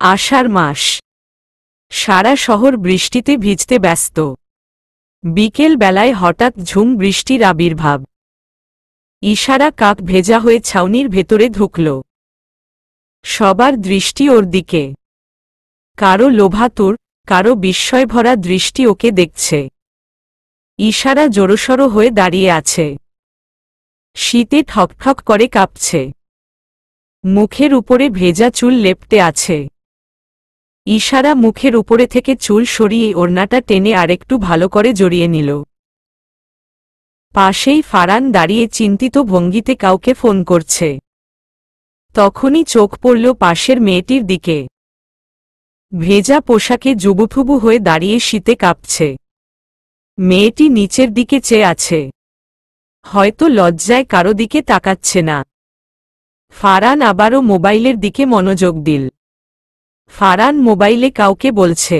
আষাঢ় মাস। সারা শহর বৃষ্টিতে ভিজতে ব্যস্ত। বিকেল বেলায় হঠাৎ ঝুম বৃষ্টির আবির্ভাব। ইশারা কাক ভেজা হয়ে ছাউনির ভেতরে ঢুকল। সবার দৃষ্টি ওর দিকে। কারও লোভাতুর, কারও বিস্ময়ভরা দৃষ্টি ওকে দেখছে। ইশারা জোরসড়ো হয়ে দাঁড়িয়ে আছে। শীতে ঠকঠক করে কাঁপছে। মুখের উপরে ভেজা চুল লেপটে আছে। ইশারা মুখের উপরে থেকে চুল সরিয়ে ওড়নাটা টেনে আরেকটু ভালো করে জড়িয়ে নিল। পাশেই ফারান দাঁড়িয়ে চিন্তিত ভঙ্গিতে কাউকে ফোন করছে। তখনই চোখ পড়ল পাশের মেয়েটির দিকে। ভেজা পোশাকে জুবুথুবু হয়ে দাঁড়িয়ে শীতে কাঁপছে। মেয়েটি নিচের দিকে চেয়ে আছে। হয়তো লজ্জায় কারও দিকে তাকাচ্ছে না। ফারান আবারও মোবাইলের দিকে মনোযোগ দিল। ফারান মোবাইলে কাউকে বলছে,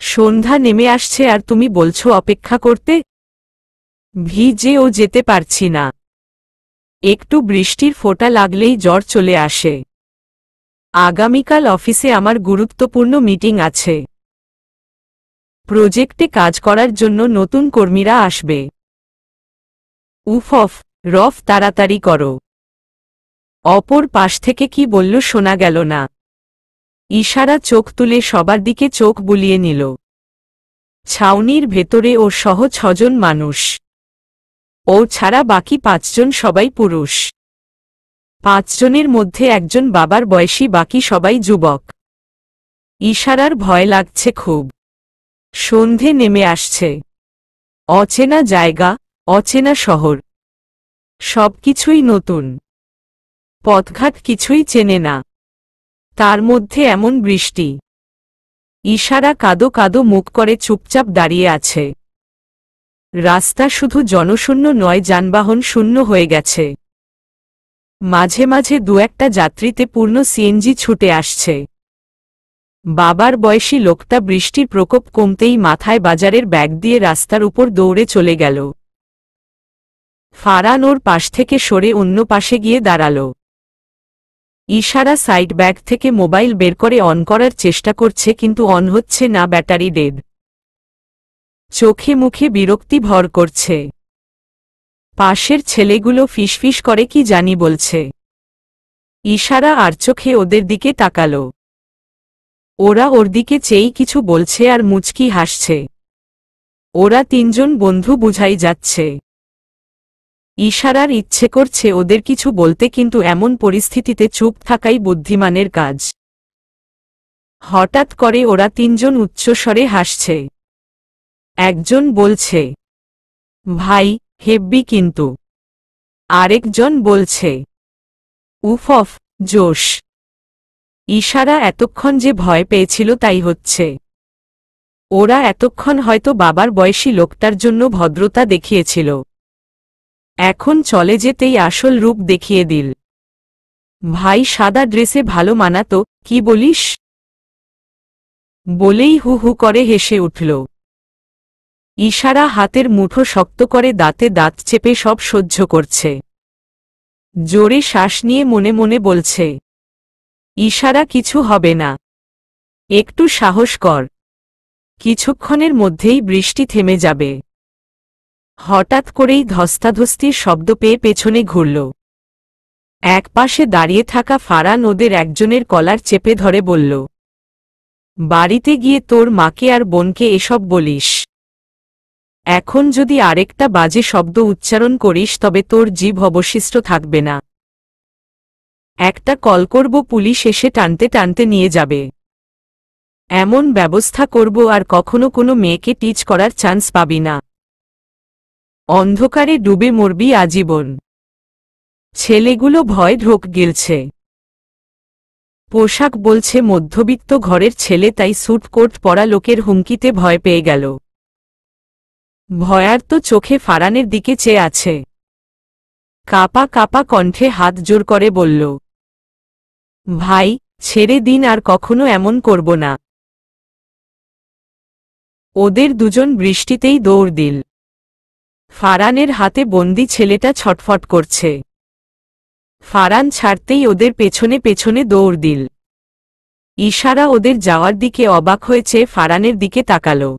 সন্ধ্যা নেমে আসছে আর তুমি বলছো অপেক্ষা করতে? ভিজে ও যেতে পারছি না। একটু বৃষ্টির ফোঁটা লাগলেই জ্বর চলে আসে। আগামীকাল অফিসে আমার গুরুত্বপূর্ণ মিটিং আছে। প্রজেক্টে কাজ করার জন্য নতুন কর্মীরা আসবে। উফ, অফ, রফ, তাড়াতাড়ি করো। অপর পাশ থেকে কি বলল শোনা গেল না। ইশারা চোখ তুলে সবার দিকে চোখ বুলিয়ে নিল। ছাউনির ভেতরে ও সহ ছজন মানুষ। ও ছাড়া বাকি পাঁচজন সবাই পুরুষ। পাঁচজনের মধ্যে একজন বাবার বয়সী, বাকি সবাই যুবক। ইশারার ভয় লাগছে খুব। সন্ধে নেমে আসছে। অচেনা জায়গা, অচেনা শহর। সবকিছুই নতুন। পথঘাট কিছুই চেনে না। তার মধ্যে এমন বৃষ্টি। ইশারা কাদো কাদো মুখ করে চুপচাপ দাঁড়িয়ে আছে। রাস্তা শুধু জনশূন্য নয়, যানবাহন শূন্য হয়ে গেছে। মাঝে মাঝে দু একটা যাত্রীতে পূর্ণ সিএনজি ছুটে আসছে। বাবার বয়সী লোকটা বৃষ্টির প্রকোপ কমতেই মাথায় বাজারের ব্যাগ দিয়ে রাস্তার উপর দৌড়ে চলে গেল। ফারান ওর পাশ থেকে সরে অন্য পাশে গিয়ে দাঁড়াল। ইশারা সাইড ব্যাগ থেকে মোবাইল বের করে অন করার চেষ্টা করছে কিন্তু অন হচ্ছে না, ব্যাটারি ডেড। চোখে মুখে বিরক্তি ভর করছে। পাশের ছেলেগুলো ফিসফিস করে, কি জানি বলছে। ইশারা আর চোখে ওদের দিকে তাকাল। ওরা ওর দিকে চেয়েই কিছু বলছে আর মুচকি হাসছে। ওরা তিনজন বন্ধু বুঝাই যাচ্ছে। ইশারার ইচ্ছে করছে ওদের কিছু বলতে কিন্তু এমন পরিস্থিতিতে চুপ থাকাই বুদ্ধিমানের কাজ। হঠাৎ করে ওরা তিনজন উচ্চস্বরে হাসছে। একজন বলছে, ভাই, হেব্বি কিন্তু। আরেকজন বলছে, উফ অফ জোশ। ইশারা এতক্ষণ যে ভয় পেয়েছিল তাই হচ্ছে। ওরা এতক্ষণ হয়তো বাবার বয়সী লোকটার জন্য ভদ্রতা দেখিয়েছিল। এখন চলে যেতেই আসল রূপ দেখিয়ে দিল। ভাই সাদা ড্রেসে ভালো মানাতো, কি বলিস? বলেই হু হু করে হেসে উঠল। ইশারা হাতের মুঠো শক্ত করে দাঁতে দাঁত চেপে সব সহ্য করছে। জোরে শ্বাস নিয়ে মনে মনে বলছে, ইশারা, কিছু হবে না। একটু সাহস কর। কিছুক্ষণের মধ্যেই বৃষ্টি থেমে যাবে। হঠাৎ করেই ধস্তাধস্তির শব্দ পেয়ে পেছনে ঘুরল। এক পাশে দাঁড়িয়ে থাকা ফারান ওদের একজনের কলার চেপে ধরে বলল, বাড়িতে গিয়ে তোর মাকে আর বোনকে এসব বলিস। এখন যদি আরেকটা বাজে শব্দ উচ্চারণ করিস, তবে তোর জীব অবশিষ্ট থাকবে না। একটা কল করব, পুলিশ এসে টানতে টানতে নিয়ে যাবে। এমন ব্যবস্থা করব আর কখনো কোনো মেয়েকে টিচ করার চান্স পাবি না। অন্ধকারে ডুবে মরবি আজীবন। ছেলেগুলো ভয় ঢোক গিলছে। পোশাক বলছে, মধ্যবিত্ত ঘরের ছেলে তাই স্যুট কোট পরা লোকের হুমকিতে ভয় পেয়ে গেল। ভয়ার্ত চোখে ফারানের দিকে চেয়ে আছে। কাপা কাপা কণ্ঠে হাত জোর করে বলল, ভাই, ছেড়ে দিন, আর কখনো এমন করব না। ওদের দুজন বৃষ্টিতেই দৌড় দিল। ফারানের হাতে বন্দি ছেলেটা ছটফট করছে। ফারান ছাড়তেই ওদের পেছনে পেছনে দৌড় দিল। ইশারা ওদের যাওয়ার দিকে অবাক হয়েছে, ফারানের দিকে তাকালো।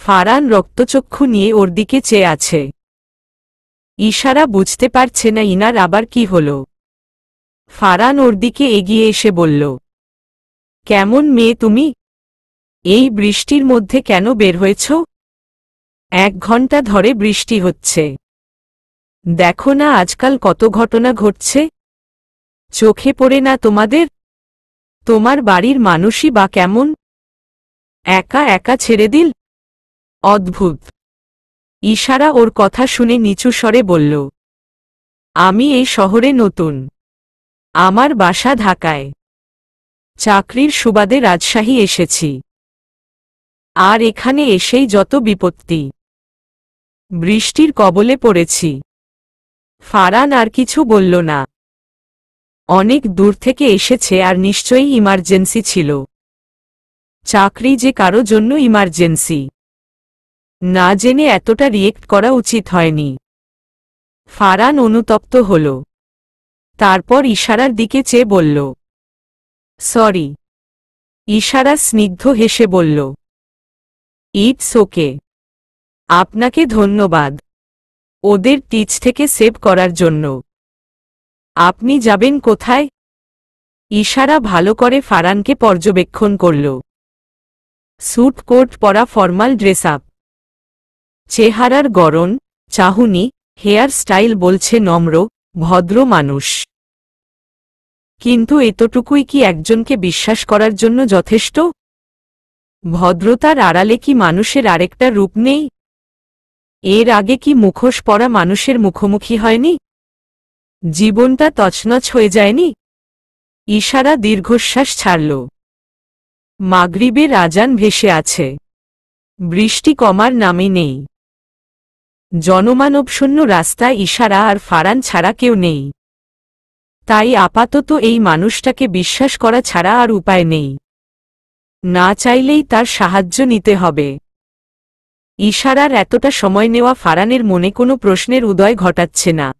ফারান রক্তচক্ষু নিয়ে ওর দিকে চেয়ে আছে। ইশারা বুঝতে পারছে না ইনার আবার কি হল। ফারান ওর দিকে এগিয়ে এসে বলল, কেমন মেয়ে তুমি? এই বৃষ্টির মধ্যে কেন বের হয়েছ? এক ঘণ্টা ধরে বৃষ্টি হচ্ছে। দেখো না আজকাল কত ঘটনা ঘটছে। চোখে পড়ে না তোমাদের? তোমার বাড়ির মানুষই বা কেমন? একা একা ছেড়ে দিল? অদ্ভুত। ইশারা ওর কথা শুনে নিচু স্বরে বলল, আমি এই শহরে নতুন। আমার বাসা ঢাকায়। চাকরির সুবাদে রাজশাহী এসেছি। আর এখানে এসেই যত বিপত্তি। বৃষ্টির কবলে পড়েছি। ফারান আর কিছু বলল না। অনেক দূর থেকে এসেছে আর নিশ্চয়ই ইমার্জেন্সি ছিল। চাকরি যে কারও জন্য ইমার্জেন্সি। না জেনে এতটা রিয়েক্ট করা উচিত হয়নি। ফারান অনুতপ্ত হল। তারপর ইশারার দিকে চেয়ে বলল, সরি। ইশারা স্নিগ্ধ হেসে বলল, ইটস ওকে। আপনাকে ধন্যবাদ ওদের টিচ থেকে সেভ করার জন্য। আপনি যাবেন কোথায়? ইশারা ভালো করে ফারানকে পর্যবেক্ষণ করল। স্যুট কোট পরা ফর্মাল ড্রেস আপ। চেহারার গড়ন চাহুনি, হেয়ার স্টাইল বলছে নম্র, ভদ্র মানুষ। কিন্তু এতটুকুই কি একজনকে বিশ্বাস করার জন্য যথেষ্ট? ভদ্রতার আড়ালে কি মানুষের আরেকটা রূপ নেই? এর আগে কি মুখোশ পরা মানুষের মুখোমুখি হয়নি? জীবনটা তছনছ হয়ে যায়নি? ইশারা দীর্ঘশ্বাস ছাড়ল। মাগরিবের আজান ভেসে আছে। বৃষ্টি কমার নামে নেই। জনমানবশূন্য রাস্তায় ইশারা আর ফারান ছাড়া কেউ নেই। তাই আপাতত এই মানুষটাকে বিশ্বাস করা ছাড়া আর উপায় নেই। না চাইলেই তার সাহায্য নিতে হবে। ইশারার এতটা সময় নেওয়া ফারানের মনে কোনো প্রশ্নের উদয় ঘটাচ্ছে না।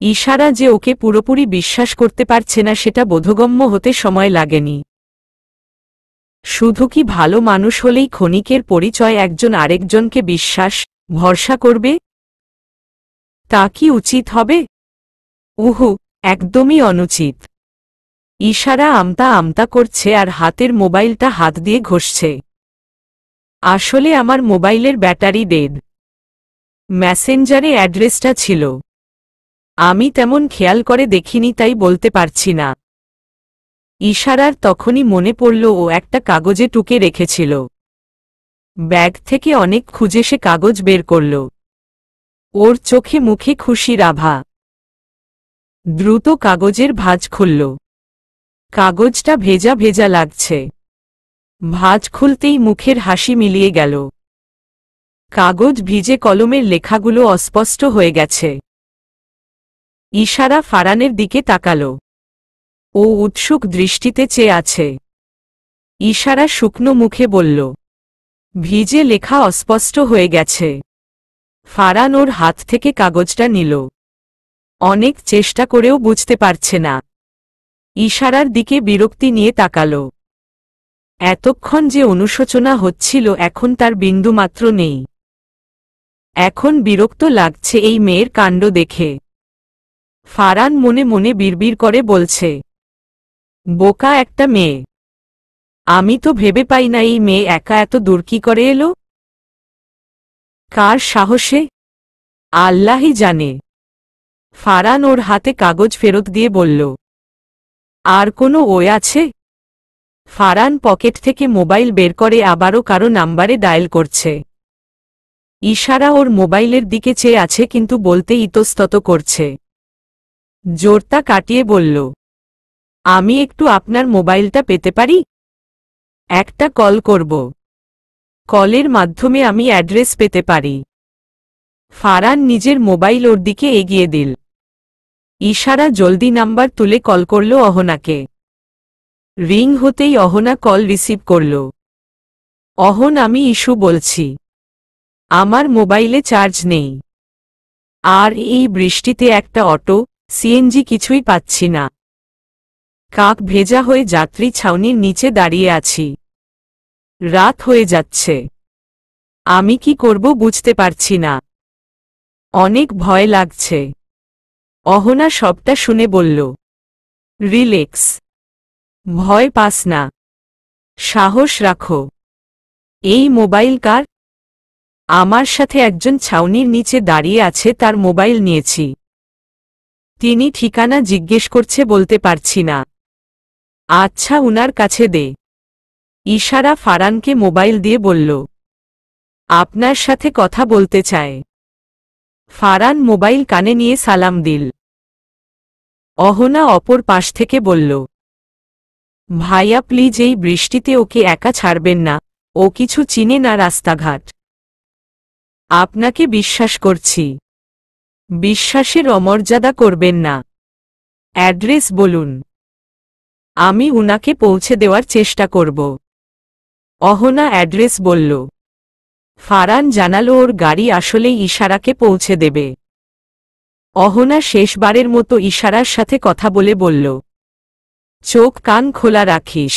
ইশারা যে ওকে পুরোপুরি বিশ্বাস করতে পারছে না সেটা বোধগম্য হতে সময় লাগেনি। শুধু কি ভালো মানুষ হলেই ক্ষণিকের পরিচয় একজন আরেকজনকে বিশ্বাস, ভরসা করবে? তা কি উচিত হবে? উহু, একদমই অনুচিত। ইশারা আমতা আমতা করছে আর হাতের মোবাইলটা হাত দিয়ে ঘষছে। আসলে আমার মোবাইলের ব্যাটারি ডেড ম্যাসেঞ্জারে অ্যাড্রেসটা ছিল। আমি তেমন খেয়াল করে দেখিনি তাই বলতে পারছি না। ইশারার তখনই মনে পড়ল ও একটা কাগজে টুকে রেখেছিল। ব্যাগ থেকে অনেক খুঁজে সে কাগজ বের করল। ওর চোখে মুখে খুশি রাভা। দ্রুত কাগজের ভাজ খুলল। কাগজটা ভেজা ভেজা লাগছে। ভাজ খুলতেই মুখের হাসি মিলিয়ে গেল। কাগজ ভিজে কলমের লেখাগুলো অস্পষ্ট হয়ে গেছে। ইশারা ফারানের দিকে তাকাল। ও উৎসুক দৃষ্টিতে চেয়ে আছে। ইশারা শুকনো মুখে বলল, ভিজে লেখা অস্পষ্ট হয়ে গেছে। ফারান ওর হাত থেকে কাগজটা নিল। অনেক চেষ্টা করেও বুঝতে পারছে না। ইশারার দিকে বিরক্তি নিয়ে তাকাল। এতক্ষণ যে অনুশোচনা হচ্ছিল এখন তার বিন্দুমাত্র নেই। এখন বিরক্ত লাগছে এই মেয়ের কাণ্ড দেখে। ফারান মনে মনে বিড়বিড় করে বলছে, বোকা একটা মেয়ে। আমি তো ভেবে পাই না এই মেয়ে একা এত দূর কি করে এলো? কার সাহসে? আল্লাহই জানে। ফারান ওর হাতে কাগজ ফেরত দিয়ে বলল, আর কোনো ওয়ে আছে? ফারান পকেট থেকে মোবাইল বের করে আবারও কারও নাম্বারে ডায়াল করছে। ইশারা ওর মোবাইলের দিকে চেয়ে আছে কিন্তু বলতে ইতস্তত করছে। জোরতা কাটিয়ে বলল, আমি একটু আপনার মোবাইলটা পেতে পারি? একটা কল করব। কলের মাধ্যমে আমি অ্যাড্রেস পেতে পারি। ফারান নিজের মোবাইল ওর দিকে এগিয়ে দিল। ইশারা জলদি নাম্বার তুলে কল করল অহনাকে। রিং হতেই অহনা কল রিসিভ করল। অহন, আমি ইস্যু বলছি। আমার মোবাইলে চার্জ নেই। আর এই বৃষ্টিতে একটা অটো, সিএনজি কিছুই পাচ্ছি না। কাক ভেজা হয়ে যাত্রী ছাউনির নিচে দাঁড়িয়ে আছি। রাত হয়ে যাচ্ছে। আমি কি করব বুঝতে পারছি না। অনেক ভয় লাগছে। অহনা সবটা শুনে বলল রিলেক্স ভয় পাস না। সাহস রাখো। এই মোবাইল কার? আমার সাথে একজন ছাউনির নিচে দাঁড়িয়ে আছে, তার মোবাইল নিয়েছি। তিনি ঠিকানা জিজ্ঞেস করছে বলতে পারছি না। আচ্ছা উনার কাছে দে। ইশারা ফারানকে মোবাইল দিয়ে বলল, আপনার সাথে কথা বলতে চায় ফারান মোবাইল কানে নিয়ে সালাম দিল। অহনা অপর পাশ থেকে বলল ভাইয়া প্লিজ এই বৃষ্টিতে ওকে একা ছাড়বেন না, ও কিছু চিনে না রাস্তাঘাট। আপনাকে বিশ্বাস করছি। বিশ্বাসের অমর্যাদা করবেন না। অ্যাড্রেস বলুন। আমি উনাকে পৌঁছে দেওয়ার চেষ্টা করব। অহনা অ্যাড্রেস বলল। ফারান জানালো ওর গাড়ি আসলেই ইশারাকে পৌঁছে দেবে। অহনা শেষবারের মতো ইশারার সাথে কথা বলে বলল। চোখ কান খোলা রাখিস।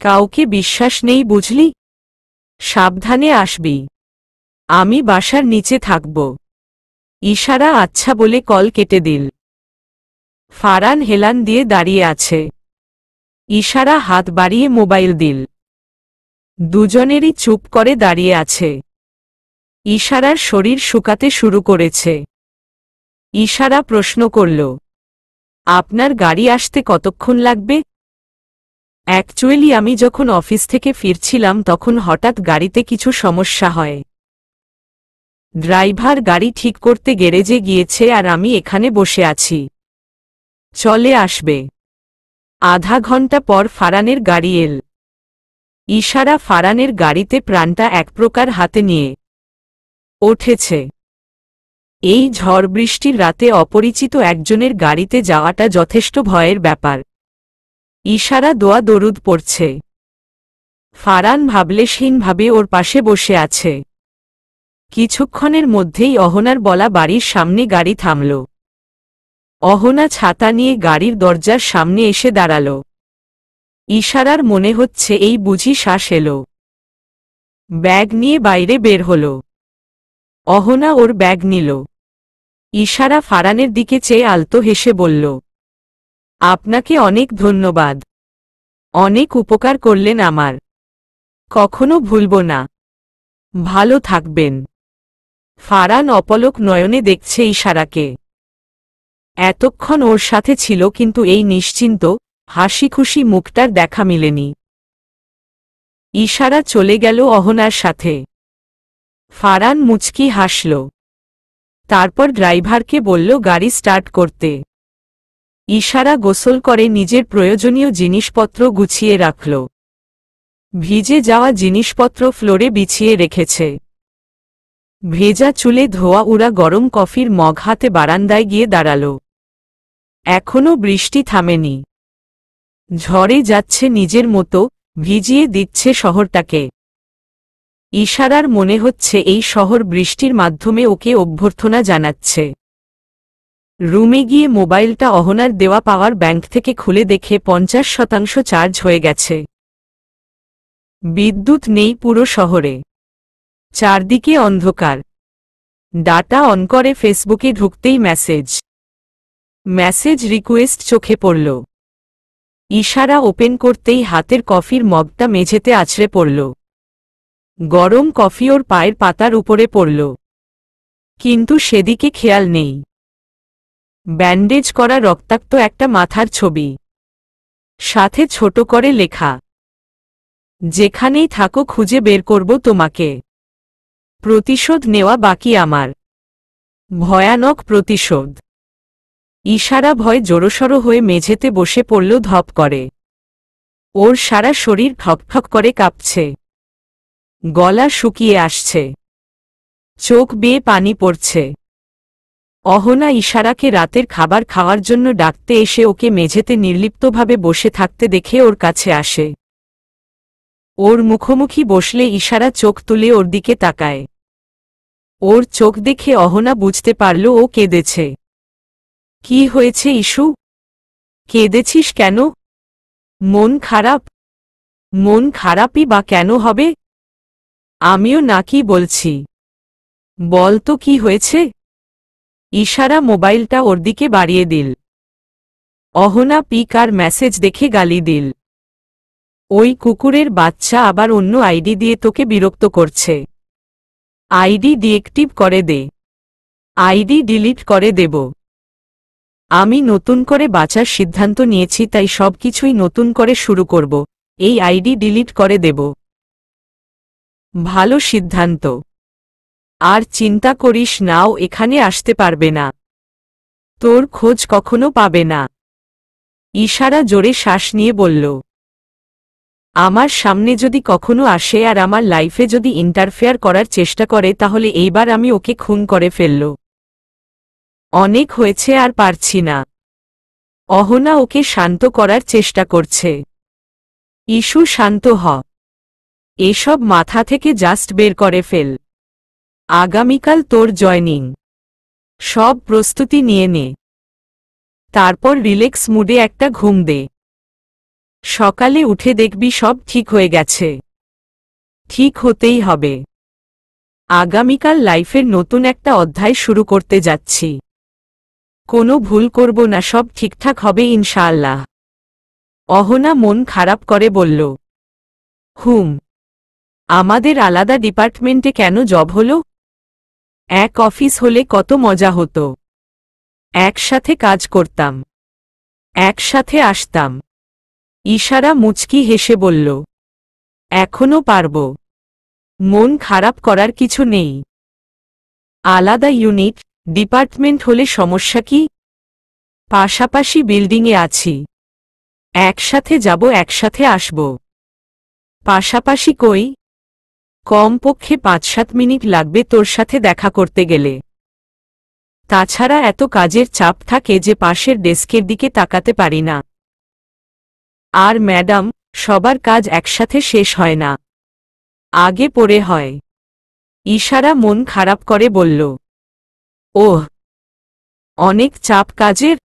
কাউকে বিশ্বাস নেই বুঝলি? সাবধানে আসবি। আমি বাসার নিচে থাকব। ইশারা আচ্ছা বলে কল কেটে দিল। ফারান হেলান দিয়ে দাঁড়িয়ে আছে। ইশারা হাত বাড়িয়ে মোবাইল দিল। দুজনেরই চুপ করে দাঁড়িয়ে আছে। ইশারার শরীর শুকাতে শুরু করেছে। ইশারা প্রশ্ন করল আপনার গাড়ি আসতে কতক্ষণ লাগবে? অ্যাকচুয়ালি আমি যখন অফিস থেকে ফিরছিলাম তখন হঠাৎ গাড়িতে কিছু সমস্যা হয়। ড্রাইভার গাড়ি ঠিক করতে গ্যারেজে গিয়েছে আর আমি এখানে বসে আছি। চলে আসবে। আধা ঘণ্টা পর ফারানের গাড়ি এল। ইশারা ফারানের গাড়িতে প্রাণটা এক প্রকার হাতে নিয়ে ওঠেছে এই ঝড় বৃষ্টির রাতে অপরিচিত একজনের গাড়িতে যাওয়াটা যথেষ্ট ভয়ের ব্যাপার। ইশারা দোয়া দরুদ পড়ছে। ফারান ভাবলেশহীনভাবে ওর পাশে বসে আছে। কিছুক্ষণের মধ্যেই অহনার বলা বাড়ির সামনে গাড়ি থামল। অহনা ছাতা নিয়ে গাড়ির দরজার সামনে এসে দাঁড়াল। ইশারার মনে হচ্ছে এই বুঝি শ্বাস এলো। ব্যাগ নিয়ে বাইরে বের হল। অহনা ওর ব্যাগ নিল। ইশারা ফারানের দিকে চেয়ে আলতো হেসে বলল, আপনাকে অনেক ধন্যবাদ। অনেক উপকার করলেন আমার। কখনো ভুলব না। ভালো থাকবেন। ফারান অপলক নয়নে দেখছে ইশারাকে। এতক্ষণ ওর সাথে ছিল কিন্তু এই নিশ্চিন্ত হাসি খুশি মুখটার দেখা মিলেনি। ইশারা চলে গেল অহনার সাথে। ফারান মুচকি হাসল। তারপর ড্রাইভারকে বলল, গাড়ি স্টার্ট করতে। ইশারা গোসল করে নিজের প্রয়োজনীয় জিনিসপত্র গুছিয়ে রাখল। ভিজে যাওয়া জিনিসপত্র ফ্লোরে বিছিয়ে রেখেছে। ভেজা চুলে ধোয়া উড়া গরম কফির মগ হাতে বারান্দায় গিয়ে দাঁড়াল। এখনও বৃষ্টি থামেনি। ঝড়ে যাচ্ছে নিজের মতো, ভিজিয়ে দিচ্ছে শহরটাকে। ইশারার মনে হচ্ছে এই শহর বৃষ্টির মাধ্যমে ওকে অভ্যর্থনা জানাচ্ছে। রুমে গিয়ে মোবাইলটা অহনার দেওয়া পাওয়ার ব্যাংক থেকে খুলে দেখে পঞ্চাশ শতাংশ চার্জ হয়ে গেছে। বিদ্যুৎ নেই পুরো শহরে। চারদিকে অন্ধকার। ডাটা অন করে ফেসবুকে ঢুকতেই মেসেজ। মেসেজ রিকোয়েস্ট চোখে পড়ল। ইশারা ওপেন করতেই হাতের কফির মগটা মেঝেতে আছড়ে পড়ল। গরম কফি ওর পায়ের পাতার উপরে পড়ল। কিন্তু সেদিকে খেয়াল নেই। ব্যান্ডেজ করা রক্তাক্ত একটা মাথার ছবি। সাথে ছোট করে লেখা, যেখানেই থাকো খুঁজে বের করব তোমাকে। প্রতিশোধ নেওয়া বাকি আমার। ভয়ানক প্রতিশোধ। ইশারা ভয় জোরসড় হয়ে মেঝেতে বসে পড়ল ধপ করে। ওর সারা শরীর ঠকঠক করে কাঁপছে। গলা শুকিয়ে আসছে। চোখ বেয়ে পানি পড়ছে। অহনা ইশারাকে রাতের খাবার খাওয়ার জন্য ডাকতে এসে ওকে মেঝেতে নির্লিপ্তভাবে বসে থাকতে দেখে ওর কাছে আসে। ওর মুখোমুখি বসলে ইশারা চোখ তুলে ওর দিকে তাকায়। ওর চোখ দেখে অহনা বুঝতে পারল ও কেঁদেছে। কি হয়েছে ইস্যু কেঁদেছিস কেন? মন খারাপ? মন খারাপই বা কেন হবে? আমিও নাকি বলছি? বল তো কি হয়েছে? ইশারা মোবাইলটা ওর দিকে বাড়িয়ে দিল। অহনা পিক আর মেসেজ দেখে গালি দিল। ওই কুকুরের বাচ্চা আবার অন্য আইডি দিয়ে তোকে বিরক্ত করছে। আইডি ডিএক্টিভ করে দে। আইডি ডিলিট করে দেব। আমি নতুন করে বাঁচার সিদ্ধান্ত নিয়েছি, তাই সবকিছুই নতুন করে শুরু করব। এই আইডি ডিলিট করে দেব। ভালো সিদ্ধান্ত। আর চিন্তা করিস নাও, এখানে আসতে পারবে না। তোর খোঁজ কখনো পাবে না। ইশারা জোরে শ্বাস নিয়ে বলল, আমার সামনে যদি কখনো আসে আর আমার লাইফে যদি ইন্টারফেয়ার করার চেষ্টা করে, তাহলে এইবার আমি ওকে খুন করে ফেলল। অনেক হয়েছে আর পারছি না। অহনা ওকে শান্ত করার চেষ্টা করছে। ইস্যু শান্ত হ। এসব মাথা থেকে জাস্ট বের করে ফেল। আগামীকাল তোর জয়নিং। সব প্রস্তুতি নিয়ে নে। তারপর রিল্যাক্স মুডে একটা ঘুম দে। সকালে উঠে দেখবি সব ঠিক হয়ে গেছে। ঠিক হতেই হবে। আগামীকাল লাইফের নতুন একটা অধ্যায় শুরু করতে যাচ্ছি। কোনো ভুল করব না, সব ঠিকঠাক হবে ইনশাআল্লাহ। অহনা মন খারাপ করে বলল, হুম আমাদের আলাদা ডিপার্টমেন্টে কেন জব হলো? এক অফিস হলে কত মজা হতো। একসাথে কাজ করতাম। একসাথে আসতাম। ইশারা মুচকি হেসে বলল এখনও পারব। মন খারাপ করার কিছু নেই। আলাদা ইউনিট, ডিপার্টমেন্ট হলে সমস্যা কি? পাশাপাশি বিল্ডিংয়ে আছি। একসাথে যাব, একসাথে আসব। পাশাপাশি কই? কমপক্ষে পাঁচ সাত মিনিট লাগবে তোর সাথে দেখা করতে গেলে। তাছাড়া এত কাজের চাপ থাকে যে পাশের ডেস্কের দিকে তাকাতে পারি না। আর ম্যাডাম, সবার কাজ একসাথে শেষ হয় না। আগে পড়ে হয়। ইশারা মন খারাপ করে বলল, ওহ, অনেক চাপ কাজের?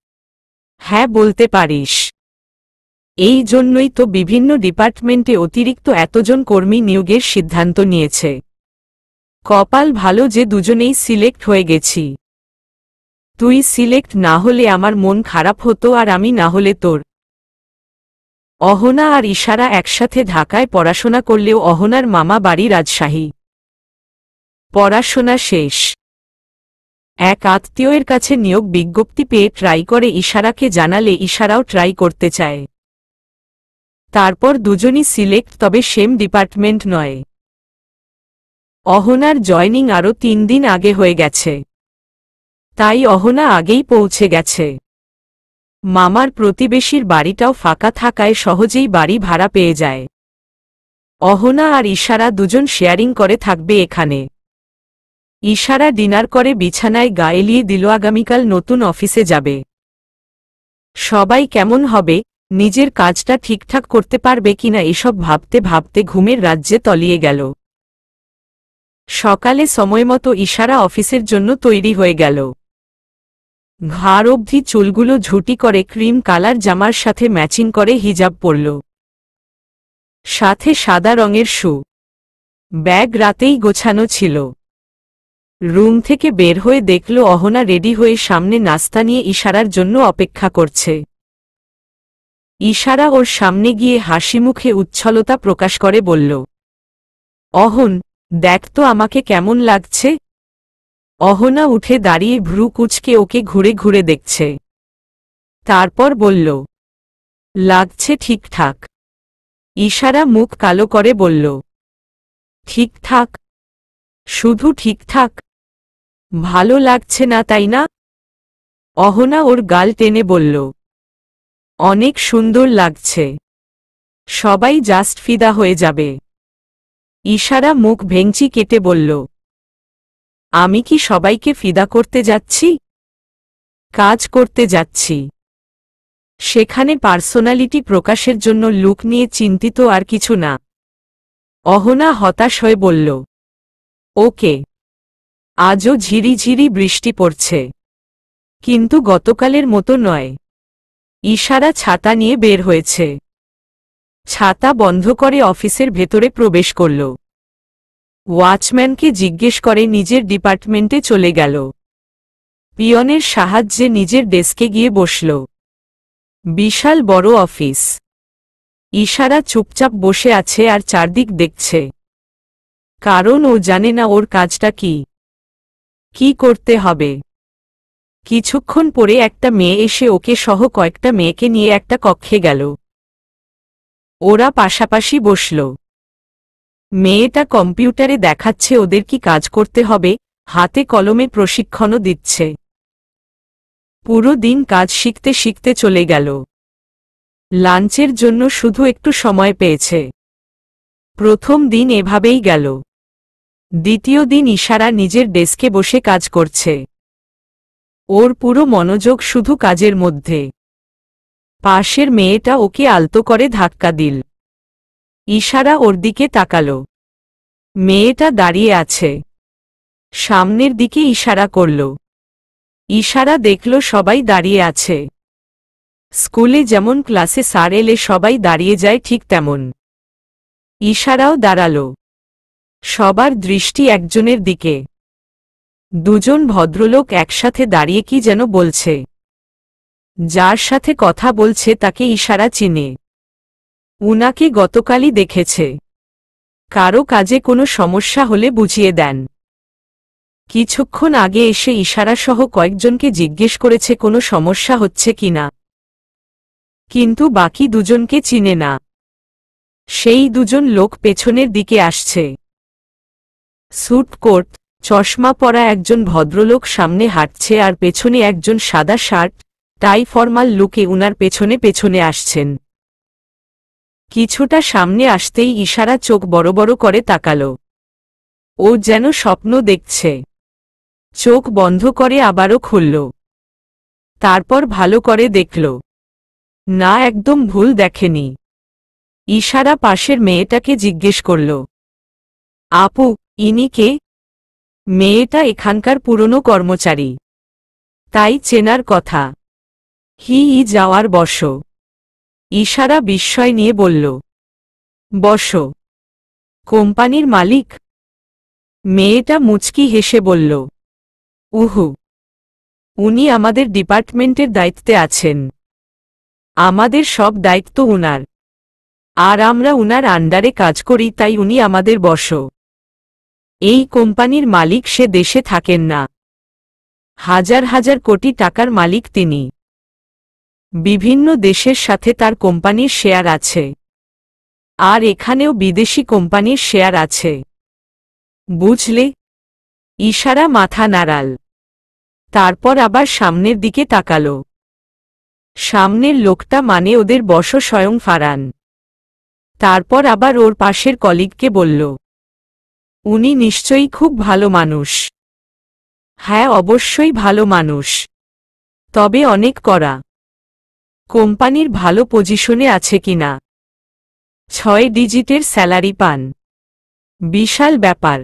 হ্যাঁ বলতে পারিস। এই জন্যই তো বিভিন্ন ডিপার্টমেন্টে অতিরিক্ত এতজন কর্মী নিয়োগের সিদ্ধান্ত নিয়েছে। কপাল ভালো যে দুজনেই সিলেক্ট হয়ে গেছি। তুই সিলেক্ট না হলে আমার মন খারাপ হতো আর আমি না হলে তোর। অহনা আর ইশারা একসাথে ঢাকায় পড়াশোনা করলেও অহনার মামা বাড়ি রাজশাহী। পড়াশোনা শেষ। এক আত্মীয়ের কাছে নিয়োগ বিজ্ঞপ্তি পেয়ে ট্রাই করে ইশারাকে জানালে ইশারাও ট্রাই করতে চায়। তারপর দুজনই সিলেক্ট, তবে সেম ডিপার্টমেন্ট নয়। অহনার জয়নিং আরও তিন দিন আগে হয়ে গেছে। তাই অহনা আগেই পৌঁছে গেছে। মামার প্রতিবেশীর বাড়িটাও ফাঁকা থাকায় সহজেই বাড়ি ভাড়া পেয়ে যায়। অহনা আর ইশারা দুজন শেয়ারিং করে থাকবে এখানে। ইশারা ডিনার করে বিছানায় গা এলিয়ে দিল, আগামীকাল নতুন অফিসে যাবে। সবাই কেমন হবে? নিজের কাজটা ঠিকঠাক করতে পারবে কিনা এসব ভাবতে ভাবতে ঘুমের রাজ্যে তলিয়ে গেল। সকালে সময়মতো ইশারা অফিসের জন্য তৈরি হয়ে গেল। ঘাড় অবধি চুলগুলো ঝুটি করে ক্রিম কালার জামার সাথে ম্যাচিং করে হিজাব পরল। সাথে সাদা রঙের শু। ব্যাগ রাতেই গোছানো ছিল। রুম থেকে বের হয়ে দেখল অহনা রেডি হয়ে সামনে নাস্তা নিয়ে ইশারার জন্য অপেক্ষা করছে। ইশারা ওর সামনে গিয়ে হাসি মুখে উচ্ছলতা প্রকাশ করে, বলল, অহন, দেখ তো আমাকে কেমন লাগছে। অহনা উঠে দাঁড়িয়ে ভ্রু কুচকে ওকে ঘুরে ঘুরে দেখছে। তারপর বলল, লাগছে ঠিকঠাক। ইশারা মুখ কালো করে বলল, ঠিকঠাক? শুধু ঠিকঠাক? ভালো লাগছে না, তাই না? অহনা ওর গাল টেনে বলল অনেক সুন্দর লাগছে। সবাই জাস্ট ফিদা হয়ে যাবে। ইশারা মুখ ভেঙচি কেটে বলল, আমি কি সবাইকে ফিদা করতে যাচ্ছি? কাজ করতে যাচ্ছি। সেখানে পার্সোনালিটি প্রকাশের জন্য লুক নিয়ে চিন্তিত আর কিছু না। অহনা হতাশ হয়ে বলল, ওকে, আজও ঝিরিঝিরি বৃষ্টি পড়ছে। কিন্তু গতকালের মতো নয়। ইশারা ছাতা নিয়ে বের হয়েছে। ছাতা বন্ধ করে অফিসের ভেতরে প্রবেশ করল। ওয়াচম্যানকে জিজ্ঞেস করে নিজের ডিপার্টমেন্টে চলে গেল। পিয়নের সাহায্যে নিজের ডেস্কে গিয়ে বসল। বিশাল বড় অফিস। ইশারা চুপচাপ বসে আছে আর চারদিক দেখছে। কারণ ও জানে না ওর কাজটা কি। কি করতে হবে। কিছুক্ষণ পরে একটা মেয়ে এসে ওকে সহ কয়েকটা মেয়েকে নিয়ে একটা কক্ষে গেল। ওরা পাশাপাশি বসল। মেয়েটা কম্পিউটারে দেখাচ্ছে ওদের কি কাজ করতে হবে, হাতে কলমে প্রশিক্ষণও দিচ্ছে। পুরো দিন কাজ শিখতে শিখতে চলে গেল। লাঞ্চের জন্য শুধু একটু সময় পেয়েছে। প্রথম দিন এভাবেই গেল। দ্বিতীয় দিন ইশারা নিজের ডেস্কে বসে কাজ করছে। ওর পুরো মনোযোগ শুধু কাজের মধ্যে। পাশের মেয়েটা ওকে আলতো করে ধাক্কা দিল। ইশারা ওর দিকে তাকাল। মেয়েটা দাঁড়িয়ে আছে। সামনের দিকে ইশারা করল। ইশারা দেখল সবাই দাঁড়িয়ে আছে। স্কুলে যেমন ক্লাসে সার এলে সবাই দাঁড়িয়ে যায় ঠিক তেমন। ইশারাও দাঁড়াল। সবার দৃষ্টি একজনের দিকে। দুজন ভদ্রলোক একসাথে দাঁড়িয়ে কি যেন বলছে। যার সাথে কথা বলছে তাকে ইশারা চিনে। উনাকে গতকালই দেখেছে। কারও কাজে কোনো সমস্যা হলে বুঝিয়ে দেন। কিছুক্ষণ আগে এসে ইশারাসহ কয়েকজনকে জিজ্ঞেস করেছে কোনো সমস্যা হচ্ছে কিনা কিন্তু বাকি দুজনকে চিনে না। সেই দুজন লোক পেছনের দিকে আসছে। স্যুট কোট চশমা পরা একজন ভদ্রলোক সামনে হাঁটছে আর পেছনে একজন সাদা শার্ট, টাই ফরমাল লুকে উনার পেছনে পেছনে আসছেন। কিছুটা সামনে আসতেই ইশারা চোখ বড় বড় করে তাকাল। ও যেন স্বপ্ন দেখছে। চোখ বন্ধ করে আবারও খুলল। তারপর ভালো করে দেখল। না, একদম ভুল দেখেনি। ইশারা পাশের মেয়েটাকে জিজ্ঞেস করল, আপু, ইনি কে? মেয়েটা এখানকার পুরনো কর্মচারী। তাই চেনার কথা। হি ই যাওয়ার বস। ইশারা বিস্ময় নিয়ে বলল, বস। কোম্পানির মালিক। মেয়েটা মুচকি হেসে বলল, উহু। উনি আমাদের ডিপার্টমেন্টের দায়িত্বে আছেন। আমাদের সব দায়িত্ব উনার। আর আমরা উনার আন্ডারে কাজ করি, তাই উনি আমাদের বস। এই কোম্পানির মালিক সে দেশে থাকেন না। হাজার হাজার কোটি টাকার মালিক তিনি। বিভিন্ন দেশের সাথে তার কোম্পানির শেয়ার আছে। আর এখানেও বিদেশি কোম্পানির শেয়ার আছে। বুঝলে? ইশারা মাথা নাড়াল। তারপর আবার সামনের দিকে তাকাল। সামনের লোকটা মানে ওদের বস স্বয়ং ফারান। তারপর আবার ওর পাশের কলিগকে বলল উনি নিশ্চয়ই খুব ভালো মানুষ। হ্যাঁ অবশ্যই ভালো মানুষ। তবে অনেক করা কোম্পানির ভালো পজিশনে আছে কিনা ছয় ডিজিটের স্যালারি পান। বিশাল ব্যাপার।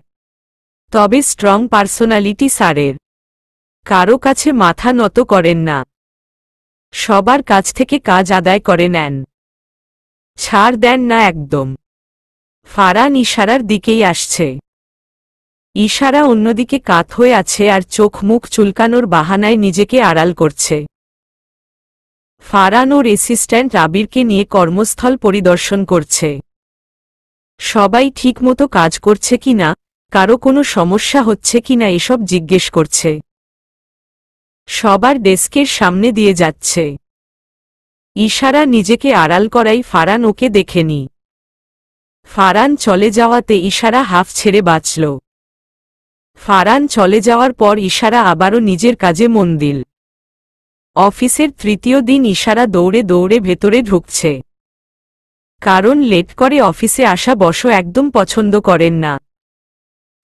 তবে স্ট্রং পার্সোনালিটি সারের কারও কাছে মাথা নত করেন না। সবার কাছ থেকে কাজ আদায় করে নেন। ছাড় দেন না একদম। ফারান ইশারার দিকেই আসছে। ইশারা অন্যদিকে কাত হয়ে আছে আর চোখ মুখ চুলকানোর বাহানায় নিজেকে আড়াল করছে। ফারান ওর অ্যাসিস্ট্যান্ট আবিরকে নিয়ে কর্মস্থল পরিদর্শন করছে। সবাই ঠিকমতো কাজ করছে কিনা কারও কোনো সমস্যা হচ্ছে কিনা এসব জিজ্ঞেস করছে। সবার ডেস্কের সামনে দিয়ে যাচ্ছে। ইশারা নিজেকে আড়াল করাই ফারান ওকে দেখেনি ফারান চলে যাওয়াতে ইশারা হাফ ছেড়ে বাঁচল। ফারান চলে যাওয়ার পর ইশারা আবারও নিজের কাজে মন দিল। অফিসের তৃতীয় দিন ইশারা দৌড়ে দৌড়ে ভেতরে ঢুকছে। কারণ লেট করে অফিসে আসা বস একদম পছন্দ করেন না।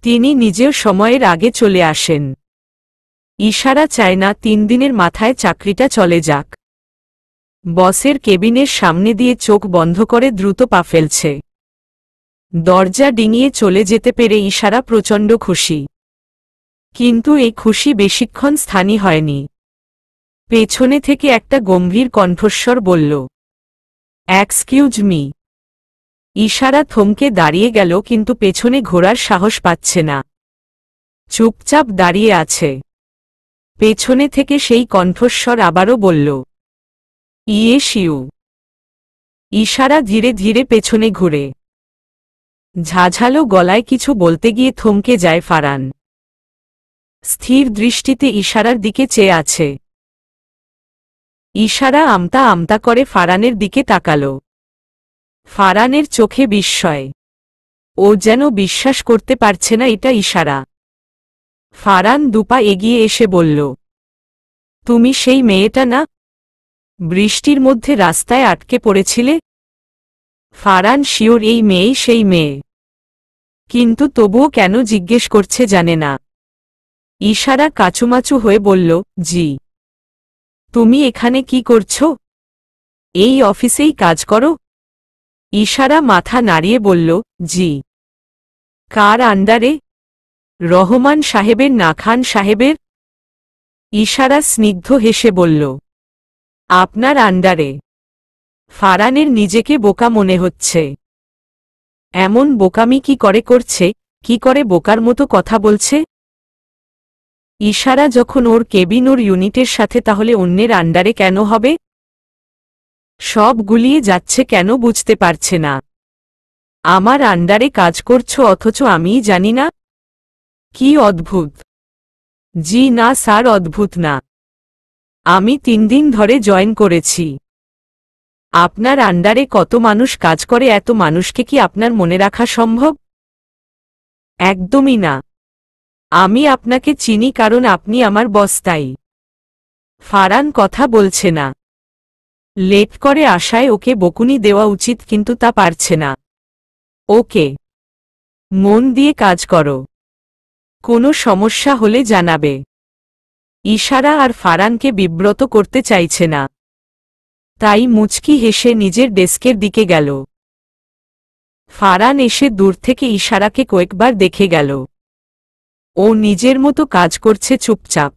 তিনি নিজেও সময়ের আগে চলে আসেন। ইশারা চায় না তিন দিনের মাথায় চাকরিটা চলে যাক। বসের কেবিনের সামনে দিয়ে চোখ বন্ধ করে দ্রুত পা ফেলছে। দরজা ডিঙিয়ে চলে যেতে পেরে ইশারা প্রচণ্ড খুশি। কিন্তু এই খুশি বেশিক্ষণ স্থানী হয়নি। পেছনে থেকে একটা গম্ভীর কণ্ঠস্বর বলল এক্সকিউজ মি ইশারা থমকে দাঁড়িয়ে গেল কিন্তু পেছনে ঘোরার সাহস পাচ্ছে না। চুপচাপ দাঁড়িয়ে আছে। পেছনে থেকে সেই কণ্ঠস্বর আবারও বলল ইয়ে শিউ ইশারা ধীরে ধীরে পেছনে ঘুরে। ঝাঝালো গলায় কিছু বলতে গিয়ে থমকে যায় ফারান স্থির দৃষ্টিতে ইশারার দিকে চেয়ে আছে। ইশারা আমতা আমতা করে ফারানের দিকে তাকাল। ফারানের চোখে বিস্ময়। ও যেন বিশ্বাস করতে পারছে না এটা ইশারা। ফারান দুপা এগিয়ে এসে বলল, তুমি সেই মেয়েটা না? বৃষ্টির মধ্যে রাস্তায় আটকে পড়েছিলে? ফারান শিওর, এই মেয়েই সেই মেয়ে। কিন্তু তবুও কেন জিজ্ঞেস করছে জানে না। ইশারা কাচুমাচু হয়ে বলল, জি। তুমি এখানে কি করছ? এই অফিসেই কাজ করো? ইশারা মাথা নাড়িয়ে বলল, জি। কার আন্ডারে? রহমান সাহেবের না খান সাহেবের? ইশারা স্নিগ্ধ হেসে বলল, আপনার আন্ডারে। ফারানের নিজেকে বোকা মনে হচ্ছে। এমন বোকামি কি করে করছে? কি করে বোকার মতো কথা বলছে? ইশারা যখন ওর কেবিন ওর ইউনিটের সাথে, তাহলে অন্যের আন্ডারে কেন হবে? সব গুলিয়ে যাচ্ছে কেন বুঝতে পারছে না। আমার আন্ডারে কাজ করছ অথচ আমিই জানি না। কি অদ্ভুত। জি না স্যার, অদ্ভুত না। আমি তিন দিন ধরে জয়েন করেছি। আপনার আন্ডারে কত মানুষ কাজ করে, এত মানুষকে কি আপনার মনে রাখা সম্ভব? একদমই না। আমি আপনাকে চিনি কারণ আপনি আমার বস্তাই ফারান কথা বলছে না। লেট করে আশায় ওকে বকুনি দেওয়া উচিত কিন্তু তা পারছে না। ওকে। মন দিয়ে কাজ করো। কোনো সমস্যা হলে জানাবে। ইশারা আর ফারানকে বিব্রত করতে চাইছে না। তাই মুচকি হেসে নিজের ডেস্কের দিকে গেল। ফারান এসে দূর থেকে ইশারাকে কয়েকবার দেখে গেল। ও নিজের মতো কাজ করছে চুপচাপ।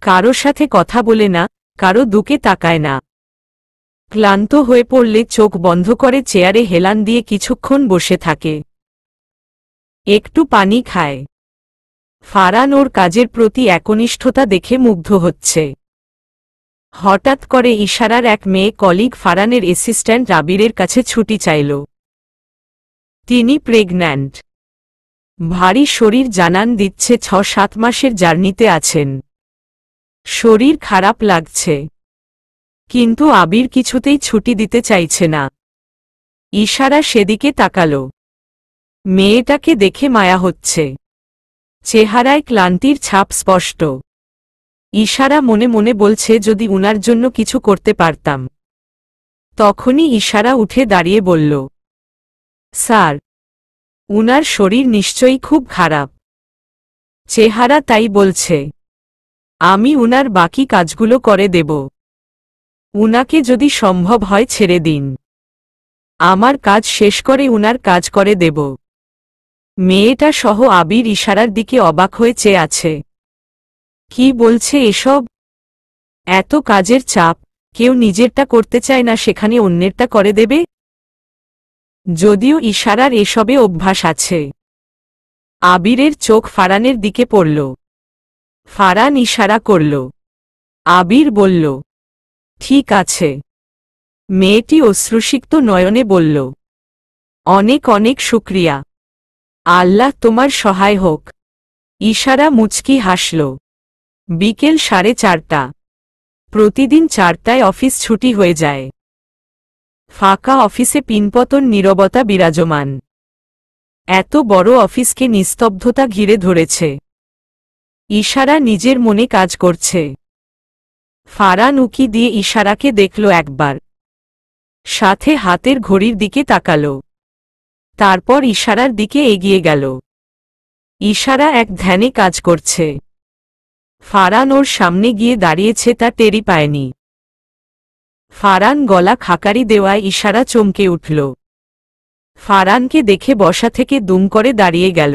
কারও সাথে কথা বলে না, কারও দুকে তাকায় না। ক্লান্ত হয়ে পড়লে চোখ বন্ধ করে চেয়ারে হেলান দিয়ে কিছুক্ষণ বসে থাকে। একটু পানি খায়। ফারান ওর কাজের প্রতি একনিষ্ঠতা দেখে মুগ্ধ হচ্ছে। হঠাৎ করে ইশারার এক মেয়ে কলিগ ফারানের অ্যাসিস্ট্যান্ট রাবিরের কাছে ছুটি চাইল। তিনি প্রেগন্যান্ট। ভারী শরীর জানান দিচ্ছে ছ সাত মাসের জার্নিতে আছেন। শরীর খারাপ লাগছে। কিন্তু আবির কিছুতেই ছুটি দিতে চাইছে না। ইশারা সেদিকে তাকাল। মেয়েটাকে দেখে মায়া হচ্ছে। চেহারায় ক্লান্তির ছাপ স্পষ্ট। ইশারা মনে মনে বলছে, যদি উনার জন্য কিছু করতে পারতাম। তখনই ইশারা উঠে দাঁড়িয়ে বলল, স্যার উনার শরীর নিশ্চয়ই খুব খারাপ। চেহারা তাই বলছে, আমি উনার বাকি কাজগুলো করে দেব। উনাকে যদি সম্ভব হয় ছেড়ে দিন। আমার কাজ শেষ করে উনার কাজ করে দেব। মেয়েটা সহ আবির ইশারার দিকে অবাক হয়ে চেয়ে আছে। কি বলছে এসব? এত কাজের চাপ, কেউ নিজেরটা করতে চায় না, সেখানে অন্যেরটা করে দেবে? যদিও ইশারার এসবে অভ্যাস আছে। আবিরের চোখ ফারানের দিকে পড়ল। ফারান ইশারা করল। আবির বলল, ঠিক আছে। মেয়েটি অশ্রুসিক্ত নয়নে বলল, অনেক অনেক শুক্রিয়া। আল্লাহ তোমার সহায় হোক। ইশারা মুচকি হাসল। বিকেল সাড়ে চারটা। প্রতিদিন চারটায় অফিস ছুটি হয়ে যায়। ফাঁকা অফিসে পিনপতন নীরবতা বিরাজমান। এত বড় অফিসকে নিস্তব্ধতা ঘিরে ধরেছে। ইশারা নিজের মনে কাজ করছে। ফারান উকি দিয়ে ইশারাকে দেখল একবার। সাথে হাতের ঘড়ির দিকে তাকাল। তারপর ইশারার দিকে এগিয়ে গেল। ইশারা এক ধ্যানে কাজ করছে। ফারান ওর সামনে গিয়ে দাঁড়িয়েছে তা টেরি পায়নি। ফারান গলা খাকারি দেওয়ায় ইশারা চমকে উঠল। ফারানকে দেখে বসা থেকে দুম করে দাঁড়িয়ে গেল।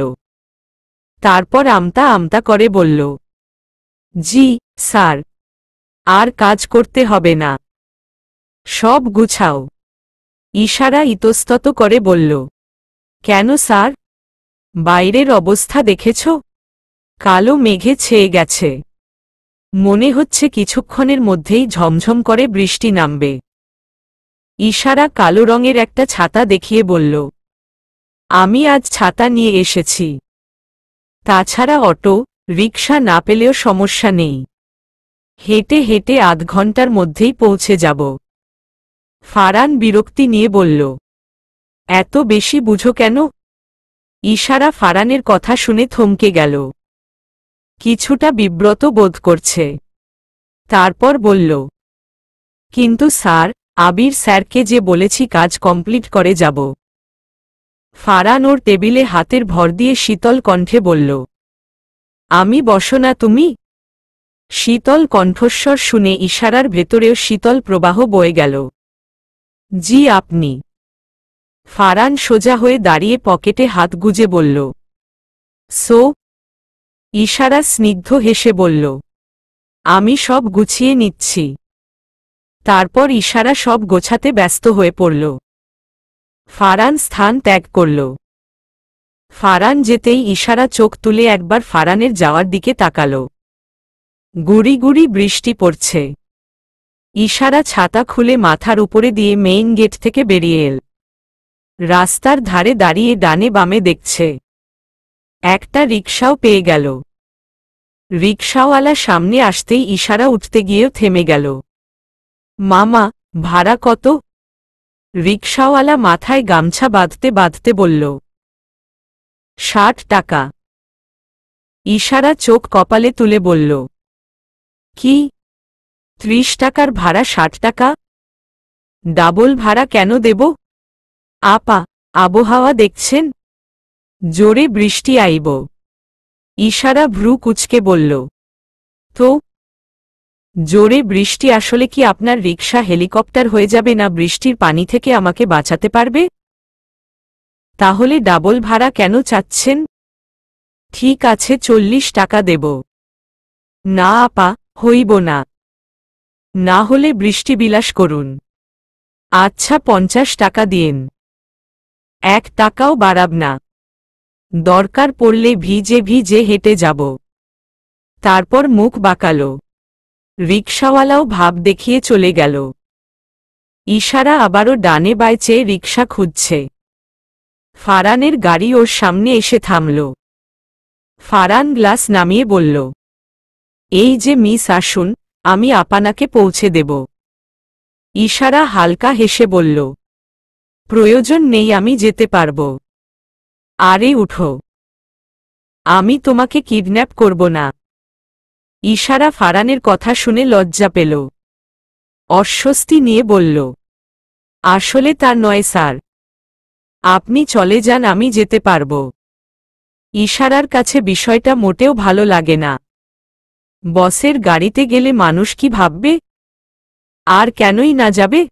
তারপর আমতা আমতা করে বলল, জি, স্যার। আর কাজ করতে হবে না। সব গুছাও। ইশারা ইতস্তত করে বলল, কেন স্যার? বাইরের অবস্থা দেখেছ? কালো মেঘে ছেয়ে গেছে। মনে হচ্ছে কিছুক্ষণের মধ্যেই ঝমঝম করে বৃষ্টি নামবে। ইশারা কালো রঙের একটা ছাতা দেখিয়ে বলল, আমি আজ ছাতা নিয়ে এসেছি। তাছাড়া অটো, রিকশা না পেলেও সমস্যা নেই। হেঁটে হেঁটে আধ ঘণ্টার মধ্যেই পৌঁছে যাব ফারান বিরক্তি নিয়ে বলল, এত বেশি বুঝো কেন ইশারা ফারানের কথা শুনে থমকে গেল। কিছুটা বিব্রত বোধ করছে। তারপর বলল, কিন্তু স্যার, আবির স্যারকে যে বলেছি কাজ কমপ্লিট করে যাব। ফারান ওর টেবিলে হাতের ভর দিয়ে শীতল কণ্ঠে বলল, আমি বসো না তুমি? শীতল কণ্ঠস্বর শুনে ইশারার ভেতরেও শীতল প্রবাহ বয়ে গেল। জি আপনি। ফারান সোজা হয়ে দাঁড়িয়ে পকেটে হাত গুজে বলল, সো ইশারা স্নিগ্ধ হেসে বলল, আমি সব গুছিয়ে নিচ্ছি। তারপর ইশারা সব গোছাতে ব্যস্ত হয়ে পড়ল। ফারান স্থান ত্যাগ করল। ফারান যেতেই ইশারা চোখ তুলে একবার ফারানের যাওয়ার দিকে তাকাল। গুড়ি গুড়ি বৃষ্টি পড়ছে। ইশারা ছাতা খুলে মাথার উপরে দিয়ে মেইন গেট থেকে বেরিয়ে এল। রাস্তার ধারে দাঁড়িয়ে ডানে বামে দেখছে। একটা রিকশাও পেয়ে গেল। রিকশাওয়ালা সামনে আসতেই ইশারা উঠতে গিয়েও থেমে গেল। মামা, ভাড়া কত? রিকশাওয়ালা মাথায় গামছা বাঁধতে বাঁধতে বলল, ষাট টাকা। ইশারা চোখ কপালে তুলে বলল, কি? ত্রিশ টাকার ভাড়া ষাট টাকা? ডাবল ভাড়া কেন দেব? আপা, আবহাওয়া দেখছেন? জোরে বৃষ্টি আইব। ইশারা ভ্রু কুচকে বলল, তো? জোরে বৃষ্টি আসলে কি আপনার রিক্সা হেলিকপ্টার হয়ে যাবে না বৃষ্টির পানি থেকে আমাকে বাঁচাতে পারবে? তাহলে ডাবল ভাড়া কেন চাচ্ছেন? ঠিক আছে, চল্লিশ টাকা দেব। না আপা, হইব না। না হলে বৃষ্টি বিলাস করুন। আচ্ছা পঞ্চাশ টাকা দিয়েন। এক টাকাও বাড়াব না। দরকার পড়লে ভিজে ভিজে হেঁটে যাব। তারপর মুখ বাঁকাল। রিক্সাওয়ালাও ভাব দেখিয়ে চলে গেল। ইশারা আবারও ডানে বায় রিক্সা খুঁজছে। ফারানের গাড়ি ওর সামনে এসে থামল। ফারান গ্লাস নামিয়ে বলল, এই যে মিস, আসুন, আমি আপানাকে পৌঁছে দেব। ইশারা হালকা হেসে বলল, প্রয়োজন নেই, আমি যেতে পারব। আরে উঠো। আমি তোমাকে কিডন্যাপ করব না। ইশারা ফারানের কথা শুনে লজ্জা পেল। অস্বস্তি নিয়ে বলল, আসলে তার নয়, স্যার। আপনি চলে যান, আমি যেতে পারব। ইশারার কাছে বিষয়টা মোটেও ভালো লাগে না। বসের গাড়িতে গেলে মানুষ কি ভাববে? আর কেনই না যাবে?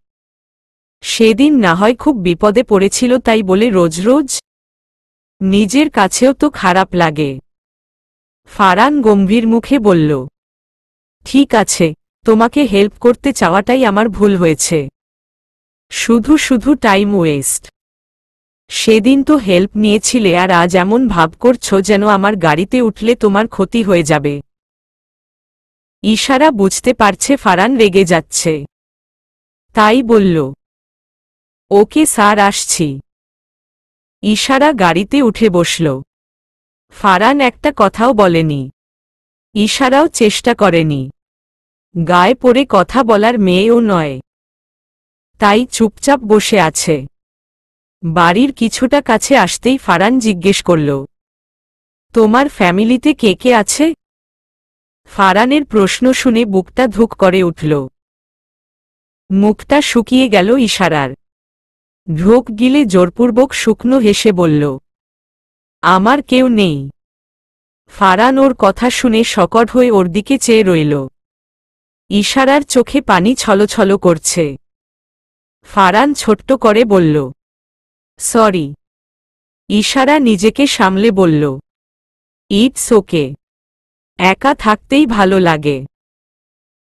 সেদিন না হয় খুব বিপদে পড়েছিল তাই বলে রোজ রোজ নিজের কাছেও তো খারাপ লাগে। ফারান গম্ভীর মুখে বলল, ঠিক আছে, তোমাকে হেল্প করতে চাওয়াটাই আমার ভুল হয়েছে। শুধু শুধু টাইম ওয়েস্ট সেদিন তো হেল্প নিয়েছিলে আর আজ এমন ভাব করছ যেন আমার গাড়িতে উঠলে তোমার ক্ষতি হয়ে যাবে। ইশারা বুঝতে পারছে ফারান রেগে যাচ্ছে। তাই বলল, ওকে স্যার, আসছি। ইশারা গাড়িতে উঠে বসল। ফারান একটা কথাও বলেনি। ইশারাও চেষ্টা করেনি। গায়ে পড়ে কথা বলার মেয়েও নয়। তাই চুপচাপ বসে আছে। বাড়ির কিছুটা কাছে আসতেই ফারান জিজ্ঞেস করল, তোমার ফ্যামিলিতে কে কে আছে? ফারানের প্রশ্ন শুনে বুকটা ধুক করে উঠল। মুখটা শুকিয়ে গেল ইশারার। ঢোক গিলে জোরপূর্বক শুকনো হেসে বলল, আমার কেউ নেই। ফারান ওর কথা শুনে সকট হয়ে ওর দিকে চেয়ে রইল। ইশারার চোখে পানি ছলছল করছে। ফারান ছোট্ট করে বলল, সরি। ইশারা নিজেকে সামলে বলল, ইটস ওকে। একা থাকতেই ভালো লাগে।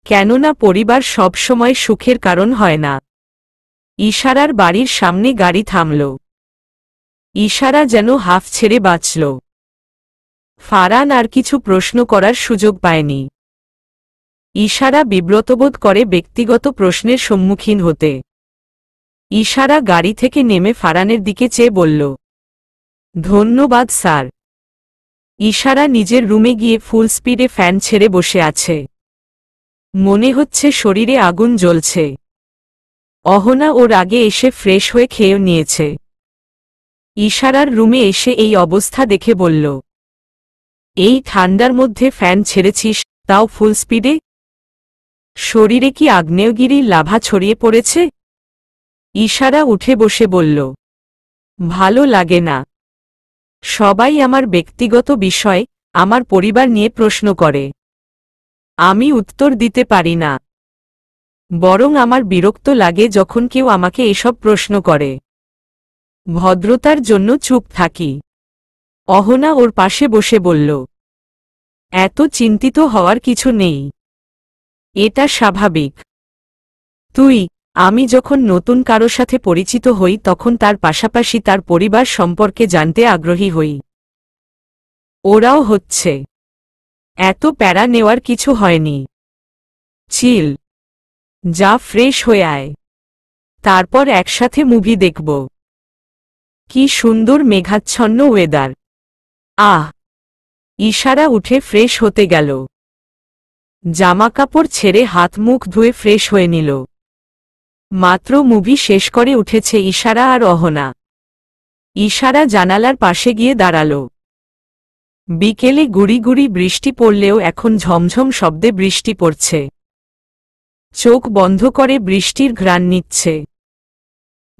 কেননা পরিবার সবসময় সুখের কারণ হয় না। ইশারার বাড়ির সামনে গাড়ি থামল। ইশারা যেন হাফ ছেড়ে বাঁচল। ফারান আর কিছু প্রশ্ন করার সুযোগ পায়নি। ইশারা বিব্রতবোধ করে ব্যক্তিগত প্রশ্নের সম্মুখীন হতে। ইশারা গাড়ি থেকে নেমে ফারানের দিকে চেয়ে বলল, ধন্যবাদ, স্যার। ইশারা নিজের রুমে গিয়ে ফুল স্পিডে ফ্যান ছেড়ে বসে আছে। মনে হচ্ছে শরীরে আগুন জ্বলছে। অহনা ওর আগে এসে ফ্রেশ হয়ে খেয়েও নিয়েছে। ইশারার রুমে এসে এই অবস্থা দেখে বলল, এই ঠান্ডার মধ্যে ফ্যান ছেড়েছিস, তাও ফুল স্পিডে শরীরে কি আগ্নেয়গিরির লাভা ছড়িয়ে পড়েছে? ইশারা উঠে বসে বলল, ভালো লাগে না। সবাই আমার ব্যক্তিগত বিষয়, আমার পরিবার নিয়ে প্রশ্ন করে। আমি উত্তর দিতে পারি না। বরং আমার বিরক্ত লাগে যখন কেউ আমাকে এসব প্রশ্ন করে। ভদ্রতার জন্য চুপ থাকি। অহনা ওর পাশে বসে বলল, এত চিন্তিত হওয়ার কিছু নেই। এটা স্বাভাবিক। তুই, আমি যখন নতুন কারও সাথে পরিচিত হই তখন তার পাশাপাশি তার পরিবার সম্পর্কে জানতে আগ্রহী হই। ওরাও হচ্ছে। এত প্যারা নেওয়ার কিছু হয়নি। চিল। যা ফ্রেশ হয়ে আয়। তারপর একসাথে মুভি দেখব। কি সুন্দর মেঘাচ্ছন্ন ওয়েদার আহ! ইশারা উঠে ফ্রেশ হতে গেল। জামাকাপড় ছেড়ে হাত মুখ ধুয়ে ফ্রেশ হয়ে নিল। মাত্র মুভি শেষ করে উঠেছে ইশারা আর অহনা। ইশারা জানালার পাশে গিয়ে দাঁড়াল। বিকেলে গুড়ি গুড়ি বৃষ্টি পড়লেও এখন ঝমঝম শব্দে বৃষ্টি পড়ছে। চোখ বন্ধ করে বৃষ্টির ঘ্রাণ নিচ্ছে।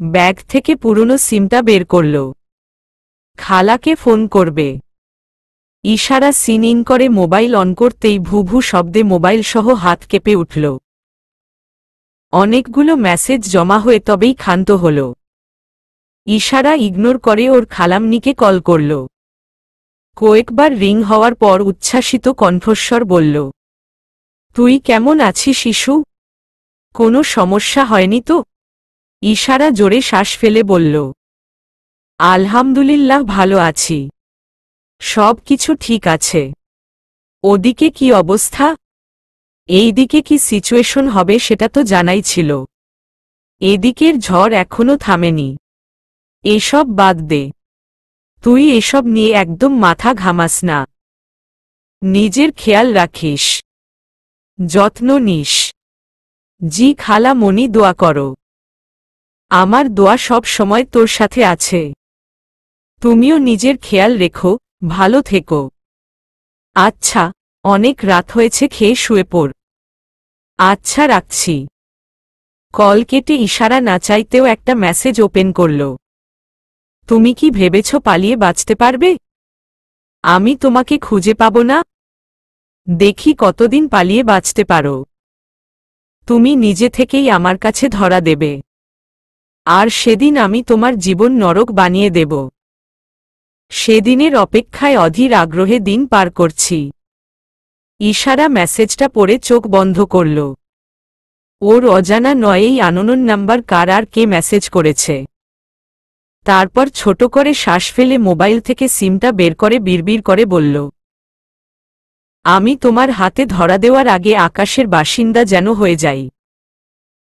ব্যাগ থেকে পুরনো সিমটা বের করল। খালাকে ফোন করবে। ইশারা সিন ইন করে মোবাইল অন করতেই ভু ভু শব্দে মোবাইল সহ হাত কেঁপে উঠল। অনেকগুলো মেসেজ জমা হয়ে তবেই ক্ষান্ত হল। ইশারা ইগনোর করে ওর খালামনিকে কল করল। কয়েকবার রিং হওয়ার পর উচ্ছ্বাসিত কণ্ঠস্বর বলল, তুই কেমন আছিস শিশু কোনো সমস্যা হয়নি তো? ইশারা জোরে শ্বাস ফেলে বলল, আলহামদুলিল্লাহ ভালো আছি। সব কিছু ঠিক আছে। ওদিকে কি অবস্থা? এই দিকে কি সিচুয়েশন হবে সেটা তো জানাই ছিল। এদিকের ঝড় এখনও থামেনি। এসব বাদ দে। তুই এসব নিয়ে একদম মাথা ঘামাস না। নিজের খেয়াল রাখিস। যত্ন নিস। জি খালা মনি দোয়া করো। আমার দোয়া সব সময় তোর সাথে আছে। তুমিও নিজের খেয়াল রেখো, ভালো থেকো। আচ্ছা অনেক রাত হয়েছে খেয়ে শুয়ে পড়। আচ্ছা রাখছি। কল কেটে ইশারা না চাইতেও একটা মেসেজ ওপেন করল। তুমি কি ভেবেছ পালিয়ে বাঁচতে পারবে? আমি তোমাকে খুঁজে পাব না? দেখি কতদিন পালিয়ে বাঁচতে পারো। তুমি নিজে থেকেই আমার কাছে ধরা দেবে। আর সেদিন আমি তোমার জীবন নরক বানিয়ে দেব। সেদিনের অপেক্ষায় অধীর আগ্রহে দিন পার করছি। ইশারা মেসেজটা পড়ে চোখ বন্ধ করল। ওর অজানা নয়েই আননন নাম্বার কার আর কে মেসেজ করেছে। তারপর ছোট করে শ্বাস ফেলে মোবাইল থেকে সিমটা বের করে বিড়বিড় করে বলল আমি তোমার হাতে ধরা দেওয়ার আগে আকাশের বাসিন্দা যেন হয়ে যাই।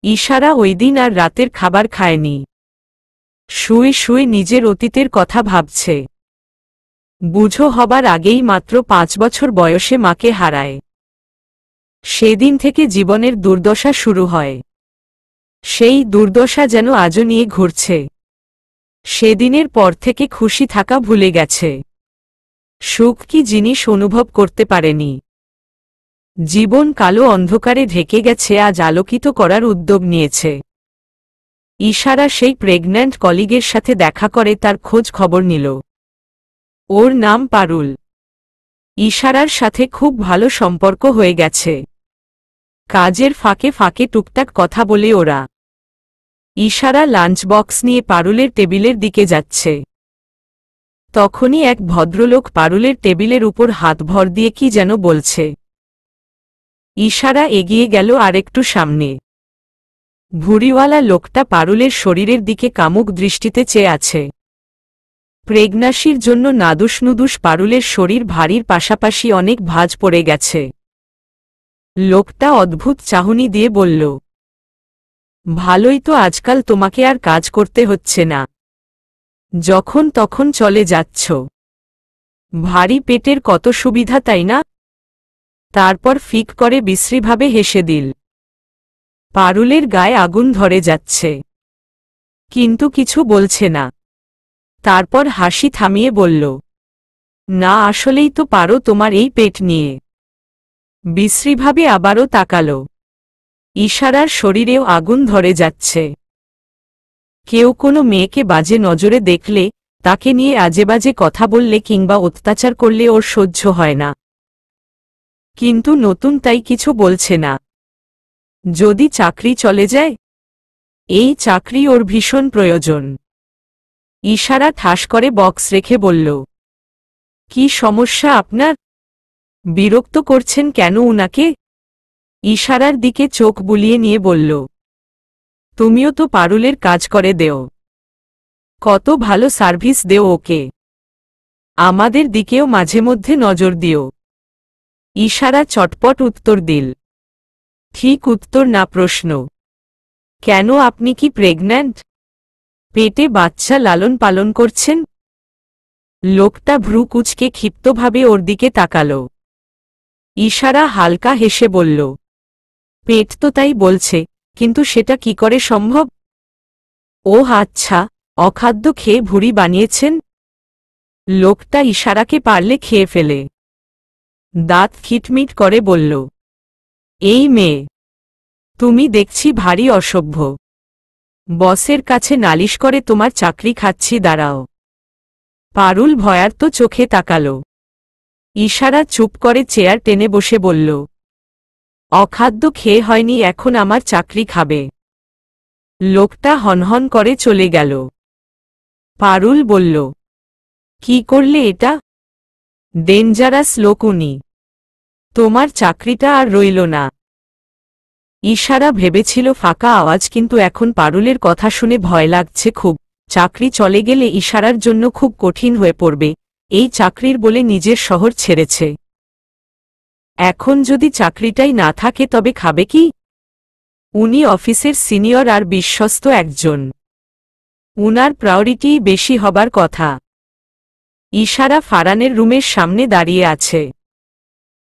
ইশারা ওই দিন আর রাতের খাবার খায়নি। শুয়ে শুয়ে নিজের অতীতের কথা ভাবছে। বুঝো হবার আগেই মাত্র পাঁচ বছর বয়সে মাকে হারায়। সেদিন থেকে জীবনের দুর্দশা শুরু হয়। সেই দুর্দশা যেন আজও নিয়ে ঘুরছে। সেদিনের পর থেকে খুশি থাকা ভুলে গেছে। সুখ কি জিনিস অনুভব করতে পারেনি। জীবন কালো অন্ধকারে ঢেকে গেছে, আজ আলোকিত করার উদ্যোগ নিয়েছে। ইশারা সেই প্রেগন্যান্ট কলিগের সাথে দেখা করে, তার খোঁজ খবর নিল। ওর নাম পারুল। ইশারার সাথে খুব ভালো সম্পর্ক হয়ে গেছে। কাজের ফাঁকে ফাঁকে টুকটাক কথা বলে ওরা। ইশারা লাঞ্চ বক্স নিয়ে পারুলের টেবিলের দিকে যাচ্ছে। তখনই এক ভদ্রলোক পারুলের টেবিলের উপর হাত ভর দিয়ে কি যেন বলছে। ইশারা এগিয়ে গেল আরেকটু সামনে। ভুড়িওয়ালা লোকটা পারুলের শরীরের দিকে কামুক দৃষ্টিতে চেয়ে আছে। প্রেগনাসির জন্য নাদুস নুদুস পারুলের শরীর ভারীর পাশাপাশি অনেক ভাজ পড়ে গেছে। লোকটা অদ্ভুত চাহনি দিয়ে বলল, ভালোই তো আজকাল তোমাকে আর কাজ করতে হচ্ছে না। যখন তখন চলে যাচ্ছ। ভারী পেটের কত সুবিধা, তাই না? তারপর ফিক করে বিশ্রীভাবে হেসে দিল। পারুলের গায়ে আগুন ধরে যাচ্ছে। কিন্তু কিছু বলছে না। তারপর হাসি থামিয়ে বলল, না, আসলেই তো পারো তোমার এই পেট নিয়ে। বিশ্রীভাবে আবারও তাকাল। ইশারার শরীরেও আগুন ধরে যাচ্ছে। কেউ কোনো মেয়েকে বাজে নজরে দেখলে, তাকে নিয়ে আজেবাজে কথা বললে কিংবা অত্যাচার করলে ওর সহ্য হয় না। কিন্তু নতুন তাই কিছু বলছে না। যদি চাকরি চলে যায়? এই চাকরি ওর ভীষণ প্রয়োজন। ইশারা ঠাস করে বক্স রেখে বলল, কি সমস্যা আপনার? বিরক্ত করছেন কেন উনাকে? ইশারার দিকে চোখ বুলিয়ে নিয়ে বলল তুমিও তো পারুলের কাজ করে দেও। কত ভালো সার্ভিস দেও ওকে। আমাদের দিকেও মাঝে মধ্যে নজর দিও। ইশারা চটপট উত্তর দিল। ঠিক উত্তর না প্রশ্ন। কেন আপনি কি প্রেগন্যান্ট? পেটে বাচ্চা লালন পালন করছেন? লোকটা ভ্রু কুচকে ক্ষিপ্তভাবে ওর দিকে তাকাল। ইশারা হালকা হেসে বলল, পেট তো তাই বলছে কিন্তু সেটা কি করে সম্ভব? ও আচ্ছা অখাদ্য খেয়ে ভুড়ি বানিয়েছেন? লোকটা ইশারাকে পারলে খেয়ে ফেলে। দাঁত খিটমিট করে বলল, এই মেয়ে, তুমি দেখছি ভারী অসভ্য। বসের কাছে নালিশ করে তোমার চাকরি খাচ্ছি, দাঁড়াও। পারুল ভয়ার্ত চোখে তাকাল। ইশারা চুপ করে চেয়ার টেনে বসে বলল অখাদ্য খেয়ে হয়নি, এখন আমার চাকরি খাবে। লোকটা হনহন করে চলে গেল। পারুল বলল, কি করলে এটা? ডেঞ্জারাস লোক উনি। তোমার চাকরিটা আর রইল না। ইশারা ভেবেছিল ফাঁকা আওয়াজ, কিন্তু এখন পারুলের কথা শুনে ভয় লাগছে খুব। চাকরি চলে গেলে ইশারার জন্য খুব কঠিন হয়ে পড়বে। এই চাকরির বলে নিজের শহর ছেড়েছে। এখন যদি চাকরিটাই না থাকে তবে খাবে কি? উনি অফিসের সিনিয়র আর বিশ্বস্ত একজন। উনার প্রায়োরিটি বেশি হবার কথা। ইশারা ফারানের রুমের সামনে দাঁড়িয়ে আছে।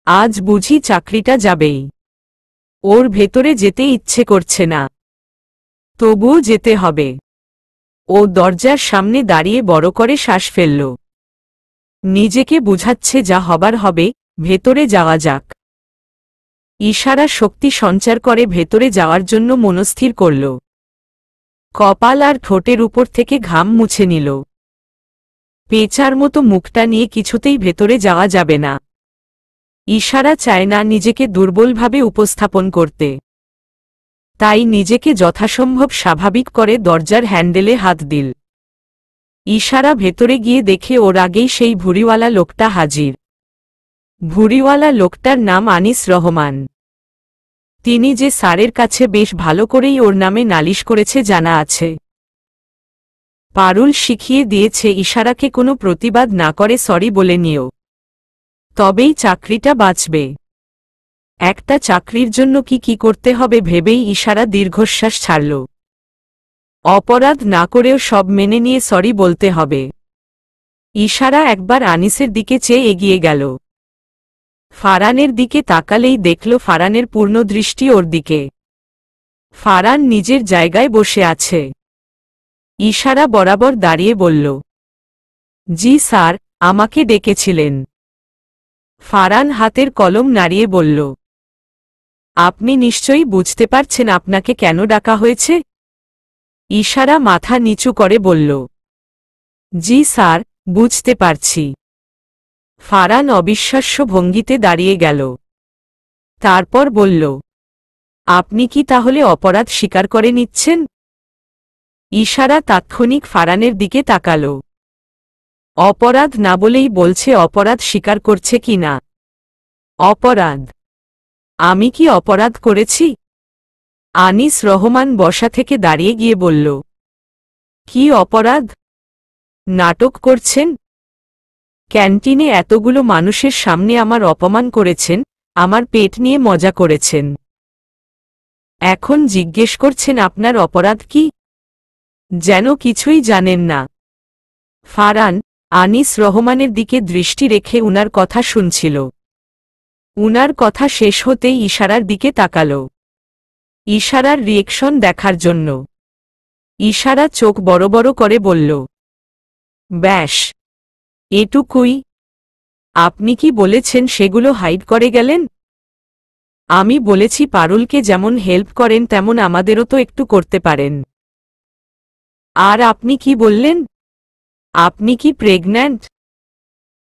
আজ বুঝি চাকরিটা যাবেই। ওর ভেতরে যেতে ইচ্ছে করছে না। তবুও যেতে হবে। ও দরজার সামনে দাঁড়িয়ে বড় করে শ্বাস ফেলল। নিজেকে বুঝাচ্ছে যা হবার হবে ভেতরে যাওয়া যাক। ইশারা শক্তি সঞ্চার করে ভেতরে যাওয়ার জন্য মনস্থির করল। কপাল আর ঠোঁটের উপর থেকে ঘাম মুছে নিল। পেঁচার মতো মুখটা নিয়ে কিছুতেই ভেতরে যাওয়া যাবে না। ইশারা চায় না নিজেকে দুর্বলভাবে উপস্থাপন করতে। তাই নিজেকে যথাসম্ভব স্বাভাবিক করে দরজার হ্যান্ডেলে হাত দিল। ইশারা ভেতরে গিয়ে দেখে ওর আগেই সেই ভুড়িওয়ালা লোকটা হাজির। ভুড়িওয়ালা লোকটার নাম আনিস রহমান। তিনি যে স্যারের কাছে বেশ ভালো করেই ওর নামে নালিশ করেছে জানা আছে। পারুল শিখিয়ে দিয়েছে ইশারাকে কোনো প্রতিবাদ না করে সরি বলে নিও। তবেই চাকরিটা বাঁচবে। একটা চাকরির জন্য কি কি করতে হবে ভেবেই ইশারা দীর্ঘশ্বাস ছাড়ল। অপরাধ না করেও সব মেনে নিয়ে সরি বলতে হবে। ইশারা একবার আনিসের দিকে চেয়ে এগিয়ে গেল। ফারানের দিকে তাকালেই দেখল ফারানের পূর্ণ দৃষ্টি ওর দিকে। ফারান নিজের জায়গায় বসে আছে। ইশারা বরাবর দাঁড়িয়ে বলল, জি স্যার, আমাকে ডেকেছিলেন। ফারান হাতের কলম নাড়িয়ে বলল, আপনি নিশ্চয়ই বুঝতে পারছেন আপনাকে কেন ডাকা হয়েছে? ইশারা মাথা নিচু করে বলল, জি স্যার, বুঝতে পারছি। ফারান অবিশ্বাস্য ভঙ্গিতে দাঁড়িয়ে গেল। তারপর বলল, আপনি কি তাহলে অপরাধ স্বীকার করে নিচ্ছেন? ইশারা তাৎক্ষণিক ফারানের দিকে তাকাল। অপরাধ না বলেই বলছে অপরাধ স্বীকার করছে কি না? অপরাধ? আমি কি অপরাধ করেছি? আনিস রহমান বসা থেকে দাঁড়িয়ে গিয়ে বলল, কি অপরাধ? নাটক করছেন? ক্যান্টিনে এতগুলো মানুষের সামনে আমার অপমান করেছেন, আমার পেট নিয়ে মজা করেছেন। এখন জিজ্ঞেস করছেন, আপনার অপরাধ কি? যেন কিছুই জানেন না। ফারান আনিস রহমানের দিকে দৃষ্টি রেখে উনার কথা শুনছিল। উনার কথা শেষ হতেই ইশারার দিকে তাকাল। ইশারার রিয়েকশন দেখার জন্য। ইশারা চোখ বড় বড় করে বলল, ব্যাস এটুকুই। আপনি কি বলেছেন সেগুলো হাইড করে গেলেন? আমি বলেছি পারুলকে যেমন হেল্প করেন, তেমন আমাদেরও তো একটু করতে পারেন। আর আপনি কি বললেন? আপনি কি প্রেগন্যান্ট?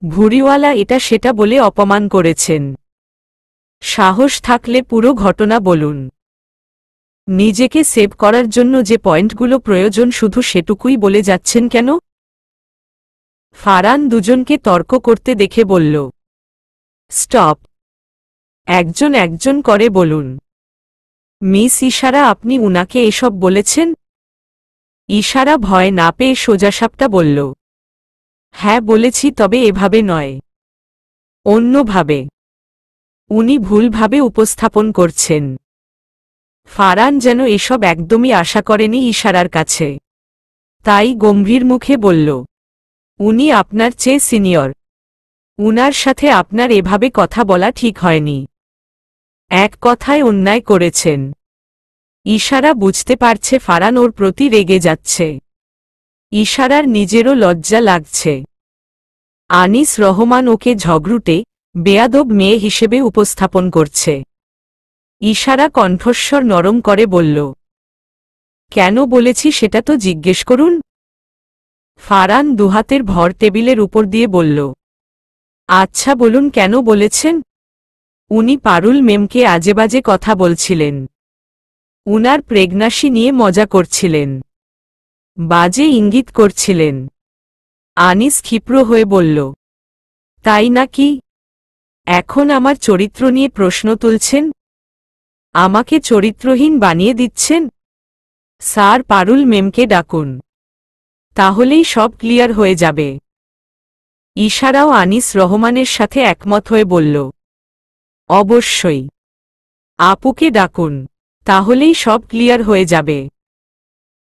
ভুড়িওয়ালা এটা সেটা বলে অপমান করেছেন। সাহস থাকলে পুরো ঘটনা বলুন। নিজেকে সেভ করার জন্য যে পয়েন্টগুলো প্রয়োজন, শুধু সেটুকুই বলে যাচ্ছেন কেন? ফারান দুজনকে তর্ক করতে দেখে বলল, স্টপ। একজন একজন করে বলুন। মিস ইশারা, আপনি উনাকে এসব বলেছেন? ইশারা ভয় না পেয়ে সোজাসাপটা বলল হ্যাঁ বলেছি, তবে এভাবে নয়। অন্যভাবে। উনি ভুলভাবে উপস্থাপন করছেন। ফারান যেন এসব একদমই আশা করেনি ইশারার কাছে। তাই গম্ভীর মুখে বলল উনি আপনার চেয়ে সিনিয়র। উনার সাথে আপনার এভাবে কথা বলা ঠিক হয়নি। এক কথায় অন্যায় করেছেন। ইশারা বুঝতে পারছে ফারান ওর প্রতি রেগে যাচ্ছে। ইশারার নিজেরও লজ্জা লাগছে। আনিস রহমান ওকে ঝগড়ুটে, বেয়াদব মেয়ে হিসেবে উপস্থাপন করছে। ইশারা কণ্ঠস্বর নরম করে বলল, কেন বলেছি সেটা তো জিজ্ঞেস করুন। ফারান দুহাতের ভর টেবিলের উপর দিয়ে বলল আচ্ছা বলুন কেন বলেছেন? উনি পারুল মেমকে আজেবাজে কথা বলছিলেন। উনার প্রেগনাসি নিয়ে মজা করছিলেন। বাজে ইঙ্গিত করছিলেন। আনিস ক্ষিপ্র হয়ে বলল, তাই নাকি? এখন আমার চরিত্র নিয়ে প্রশ্ন তুলছেন? আমাকে চরিত্রহীন বানিয়ে দিচ্ছেন? স্যার পারুল মেমকে ডাকুন তাহলেই সব ক্লিয়ার হয়ে যাবে। ইশারাও আনিস রহমানের সাথে একমত হয়ে বলল, অবশ্যই। আপুকে ডাকুন, তাহলেই সব ক্লিয়ার হয়ে যাবে।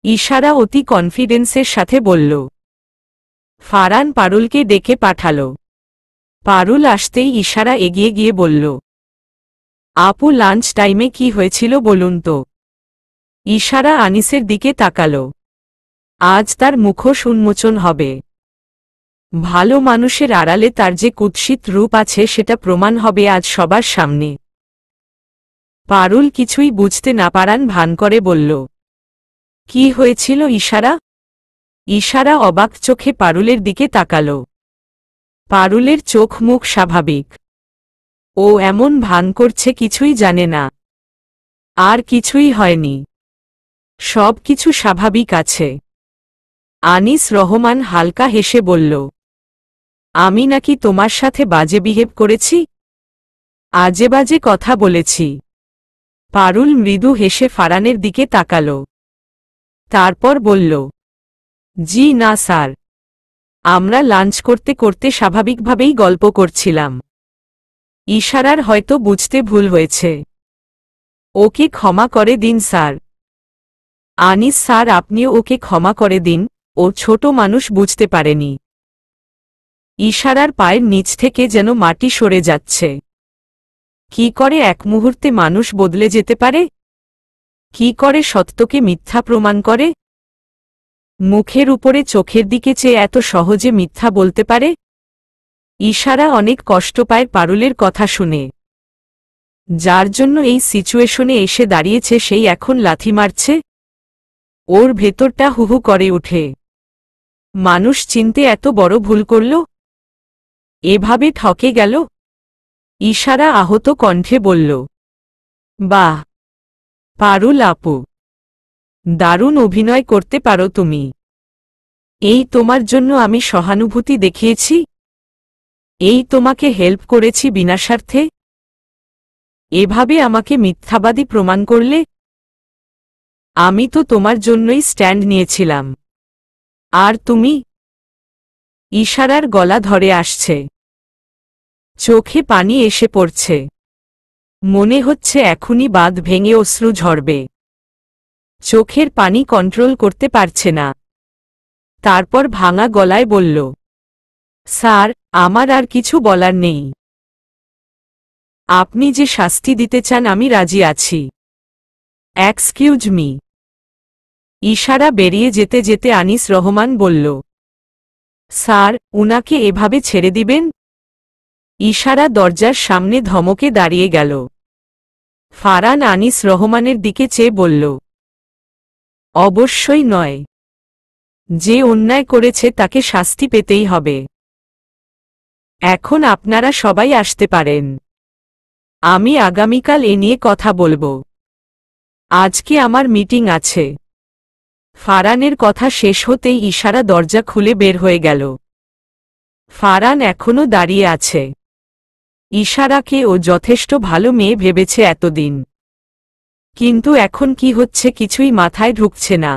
ইশারা অতি কনফিডেন্সের সাথে বলল ফারান পারুলকে ডেকে পাঠাল। পারুল আসতেই ইশারা এগিয়ে গিয়ে বলল, আপু লাঞ্চ টাইমে কি হয়েছিল বলুন তো? ইশারা আনিসের দিকে তাকাল। আজ তার মুখোশ উন্মোচন হবে। ভালো মানুষের আড়ালে তার যে কুৎসিত রূপ আছে সেটা প্রমাণ হবে আজ সবার সামনে। পারুল কিছুই বুঝতে না পারান ভান করে বলল, কি হয়েছিল ইশারা? ইশারা অবাক চোখে পারুলের দিকে তাকাল। পারুলের চোখ মুখ স্বাভাবিক। ও এমন ভান করছে কিছুই জানে না। আর কিছুই হয়নি। সব কিছু স্বাভাবিক আছে। আনিস রহমান হালকা হেসে বলল, আমি নাকি তোমার সাথে বাজে বিহেভ করেছি? আজে বাজে কথা বলেছি। পারুল মৃদু হেসে ফারানের দিকে তাকাল। তারপর বলল, জি না স্যার। আমরা লাঞ্চ করতে করতে স্বাভাবিকভাবেই গল্প করছিলাম। ইশারার হয়তো বুঝতে ভুল হয়েছে। ওকে ক্ষমা করে দিন স্যার। আনিস স্যার, আপনিও ওকে ক্ষমা করে দিন। ও ছোট মানুষ বুঝতে পারেনি। ইশারার পায়ের নিচ থেকে যেন মাটি সরে যাচ্ছে। কি করে এক মুহূর্তে মানুষ বদলে যেতে পারে? কি করে সত্যকে মিথ্যা প্রমাণ করে? মুখের উপরে চোখের দিকে চেয়ে এত সহজে মিথ্যা বলতে পারে? ইশারা অনেক কষ্ট পায় পারুলের কথা শুনে। যার জন্য এই সিচুয়েশনে এসে দাঁড়িয়েছে সেই এখন লাথি মারছে। ওর ভেতরটা হুহু করে উঠে মানুষ চিনতে এত বড় ভুল করল? এভাবে ঠকে গেল? ইশারা আহত কণ্ঠে বলল, বাহ, পারুল আপু, দারুণ অভিনয় করতে পারো তুমি। এই তোমার জন্য আমি সহানুভূতি দেখিয়েছি। এই তোমাকে হেল্প করেছি বিনা এভাবে আমাকে মিথ্যাবাদী প্রমাণ করলে আমি তো তোমার জন্যই স্ট্যান্ড নিয়েছিলাম। আর তুমি? ইশারার গলা ধরে আসছে। চোখে পানি এসে পড়ছে। মনে হচ্ছে এখনই বাঁধ ভেঙে অশ্রু ঝরবে। চোখের পানি কন্ট্রোল করতে পারছে না। তারপর ভাঙা গলায় বলল, স্যার, আমার আর কিছু বলার নেই। আপনি যে শাস্তি দিতে চান, আমি রাজি আছি। এক্সকিউজ মি ইশারা বেরিয়ে যেতে যেতে আনিস রহমান বলল, স্যার, উনাকে এভাবে ছেড়ে দিবেন? ইশারা দরজার সামনে ধমকে দাঁড়িয়ে গেল। ফারান আনিস রহমানের দিকে চেয়ে বলল, অবশ্যই নয়। যে অন্যায় করেছে তাকে শাস্তি পেতেই হবে। এখন আপনারা সবাই আসতে পারেন। আমি আগামীকাল এ নিয়ে কথা বলব। আজকে আমার মিটিং আছে। ফারানের কথা শেষ হতেই ইশারা দরজা খুলে বের হয়ে গেল। ফারান এখনও দাঁড়িয়ে আছে। ইশারাকে ও যথেষ্ট ভালো মেয়ে ভেবেছে এতদিন। কিন্তু এখন কি হচ্ছে কিছুই মাথায় ঢুকছে না।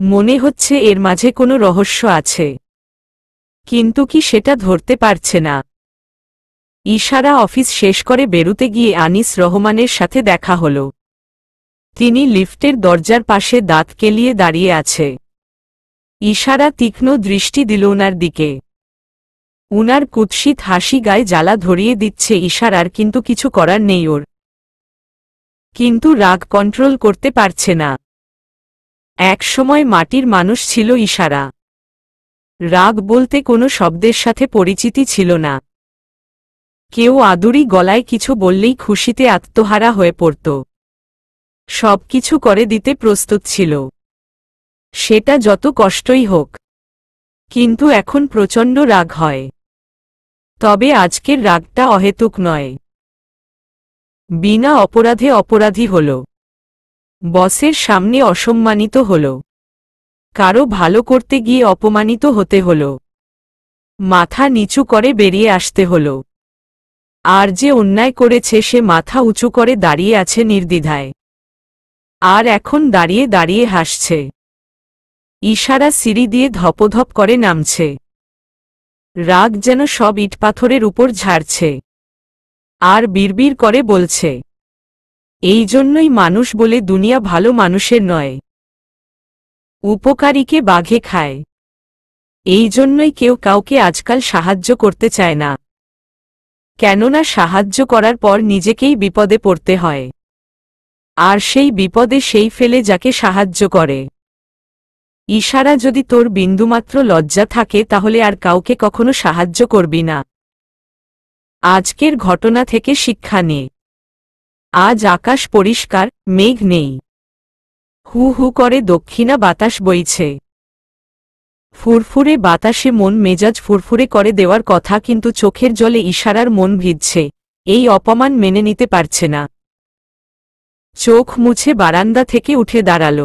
মনে হচ্ছে এর মাঝে কোনো রহস্য আছে। কিন্তু কি সেটা ধরতে পারছে না। ইশারা অফিস শেষ করে বেরুতে গিয়ে আনিস রহমানের সাথে দেখা হল। তিনি লিফটের দরজার পাশে দাঁত কেলিয়ে দাঁড়িয়ে আছে। ইশারা তীক্ষ্ণ দৃষ্টি দিল উনার দিকে। উনার কুৎসিত হাসি গায়ে জ্বালা ধরিয়ে দিচ্ছে ইশারার, কিন্তু কিছু করার নেই ওর। কিন্তু রাগ কন্ট্রোল করতে পারছে না। এক সময় মাটির মানুষ ছিল ইশারা। রাগ বলতে কোনো শব্দের সাথে পরিচিতি ছিল না। কেউ আদুরি গলায় কিছু বললেই খুশিতে আত্মহারা হয়ে পড়ত। সব কিছু করে দিতে প্রস্তুত ছিল। সেটা যত কষ্টই হোক। কিন্তু এখন প্রচণ্ড রাগ হয়। তবে আজকের রাগটা অহেতুক নয়। বিনা অপরাধে অপরাধী হল। বসের সামনে অসম্মানিত হল। কারও ভালো করতে গিয়ে অপমানিত হতে হল। মাথা নিচু করে বেরিয়ে আসতে হল। আর যে অন্যায় করেছে সে মাথা উঁচু করে দাঁড়িয়ে আছে নির্দ্বিধায়। আর এখন দাঁড়িয়ে দাঁড়িয়ে হাসছে। ইশারা সিঁড়ি দিয়ে ধপধপ করে নামছে। রাগ যেন সব ইটপাথরের উপর ঝাড়ছে। আর বিড়বিড় করে বলছে, এই জন্যই মানুষ বলে দুনিয়া ভালো মানুষের নয়। উপকারীকে বাঘে খায়। এই জন্যই কেউ কাউকে আজকাল সাহায্য করতে চায় না। কেননা সাহায্য করার পর নিজেকেই বিপদে পড়তে হয়। আর সেই বিপদে সেই ফেলে যাকে সাহায্য করে। ইশারা, যদি তোর বিন্দুমাত্র লজ্জা থাকে, তাহলে আর কাউকে কখনো সাহায্য করবি না। আজকের ঘটনা থেকে শিক্ষা নে। আজ আকাশ পরিষ্কার, মেঘ নেই। হু হু করে দক্ষিণা বাতাস বইছে। ফুরফুরে বাতাসে মন মেজাজ ফুরফুরে করে দেওয়ার কথা, কিন্তু চোখের জলে ইশারার মন ভিজছে। এই অপমান মেনে নিতে পারছে না। চোখ মুছে বারান্দা থেকে উঠে দাঁড়াল।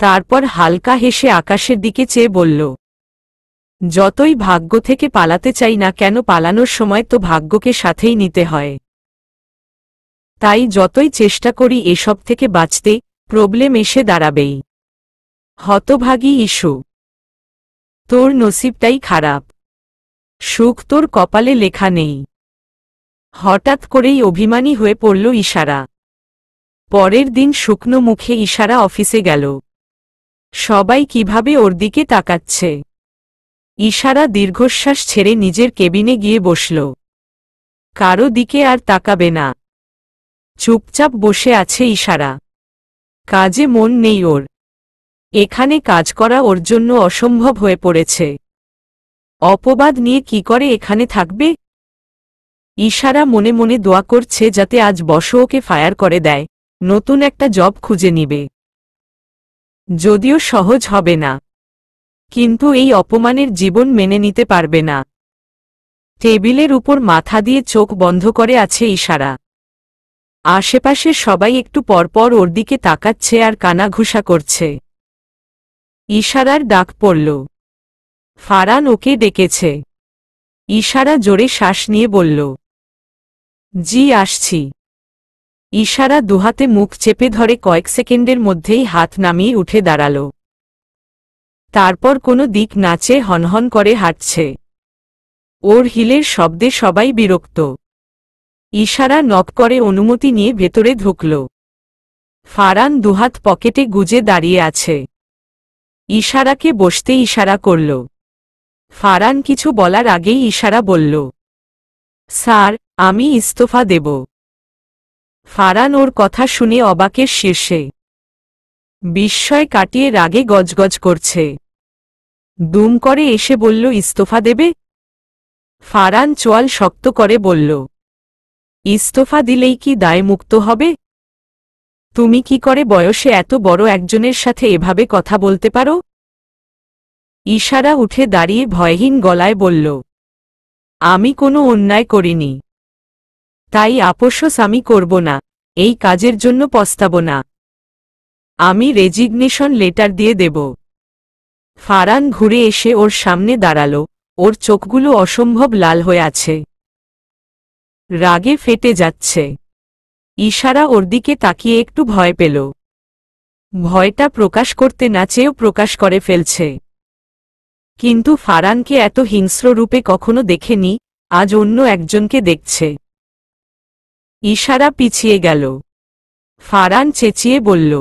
তারপর হালকা হেসে আকাশের দিকে চেয়ে বলল, যতই ভাগ্য থেকে পালাতে চাই না কেন, পালানোর সময় তো ভাগ্যকে সাথেই নিতে হয়। তাই যতই চেষ্টা করি এসব থেকে বাঁচতে, প্রবলেম এসে দাঁড়াবেই। হতভাগী ইস্যু তোর নসিবটাই খারাপ। সুখ তোর কপালে লেখা নেই। হঠাৎ করেই অভিমানী হয়ে পড়ল ইশারা। পরের দিন শুকনো মুখে ইশারা অফিসে গেল। সবাই কীভাবে ওর দিকে তাকাচ্ছে? ইশারা দীর্ঘশ্বাস ছেড়ে নিজের কেবিনে গিয়ে বসল। কারও দিকে আর তাকাবে না। চুপচাপ বসে আছে ইশারা। কাজে মন নেই ওর। এখানে কাজ করা ওর জন্য অসম্ভব হয়ে পড়েছে। অপবাদ নিয়ে কি করে এখানে থাকবে? ইশারা মনে মনে দোয়া করছে যাতে আজ বস ওকে ফায়ার করে দেয়। নতুন একটা জব খুঁজে নিবে। যদিও সহজ হবে না। কিন্তু এই অপমানের জীবন মেনে নিতে পারবে না। টেবিলের উপর মাথা দিয়ে চোখ বন্ধ করে আছে ইশারা। আশেপাশে সবাই একটু পরপর ওর দিকে তাকাচ্ছে আর কানাঘুষা করছে। ইশারার ডাক পড়ল। ফারান ওকে ডেকেছে। ইশারা জোরে শ্বাস নিয়ে বলল, জি, আসছি। ইশারা দুহাতে মুখ চেপে ধরে কয়েক সেকেন্ডের মধ্যেই হাত নামিয়ে উঠে দাঁড়াল। তারপর কোনো দিক নাচে হনহন করে হাঁটছে। ওর হিলের শব্দে সবাই বিরক্ত। ইশারা নক করে অনুমতি নিয়ে ভেতরে ঢুকল। ফারান দুহাত পকেটে গুজে দাঁড়িয়ে আছে। ইশারাকে বসতে ইশারা করল। ফারান কিছু বলার আগেই ইশারা বলল, স্যার, আমি ইস্তফা দেব। ফারান ওর কথা শুনে অবাকের শীর্ষে। বিস্ময় কাটিয়ে রাগে গজগজ করছে। দুম করে এসে বলল, ইস্তফা দেবে? ফারান চোয়াল শক্ত করে বলল, ইস্তফা দিলেই কি দায়মুক্ত হবে? তুমি কি করে বয়সে এত বড় একজনের সাথে এভাবে কথা বলতে পারো? ইশারা উঠে দাঁড়িয়ে ভয়হীন গলায় বলল, আমি কোনো অন্যায় করিনি। তাই আপোষস আমি করব না, এই কাজের জন্য পস্তাব না। আমি রেজিগনেশন লেটার দিয়ে দেব। ফারান ঘুরে এসে ওর সামনে দাঁড়াল, ওর চোখগুলো অসম্ভব লাল হয়ে আছে। রাগে ফেটে যাচ্ছে। ইশারা ওর দিকে তাকিয়ে একটু ভয় পেল। ভয়টা প্রকাশ করতে না চেয়েও প্রকাশ করে ফেলছে। কিন্তু ফারানকে এত হিংস্র রূপে কখনো দেখেনি, আজ অন্য একজনকে দেখছে। ইশারা পিছিয়ে গেল। ফারান চেঁচিয়ে বলল,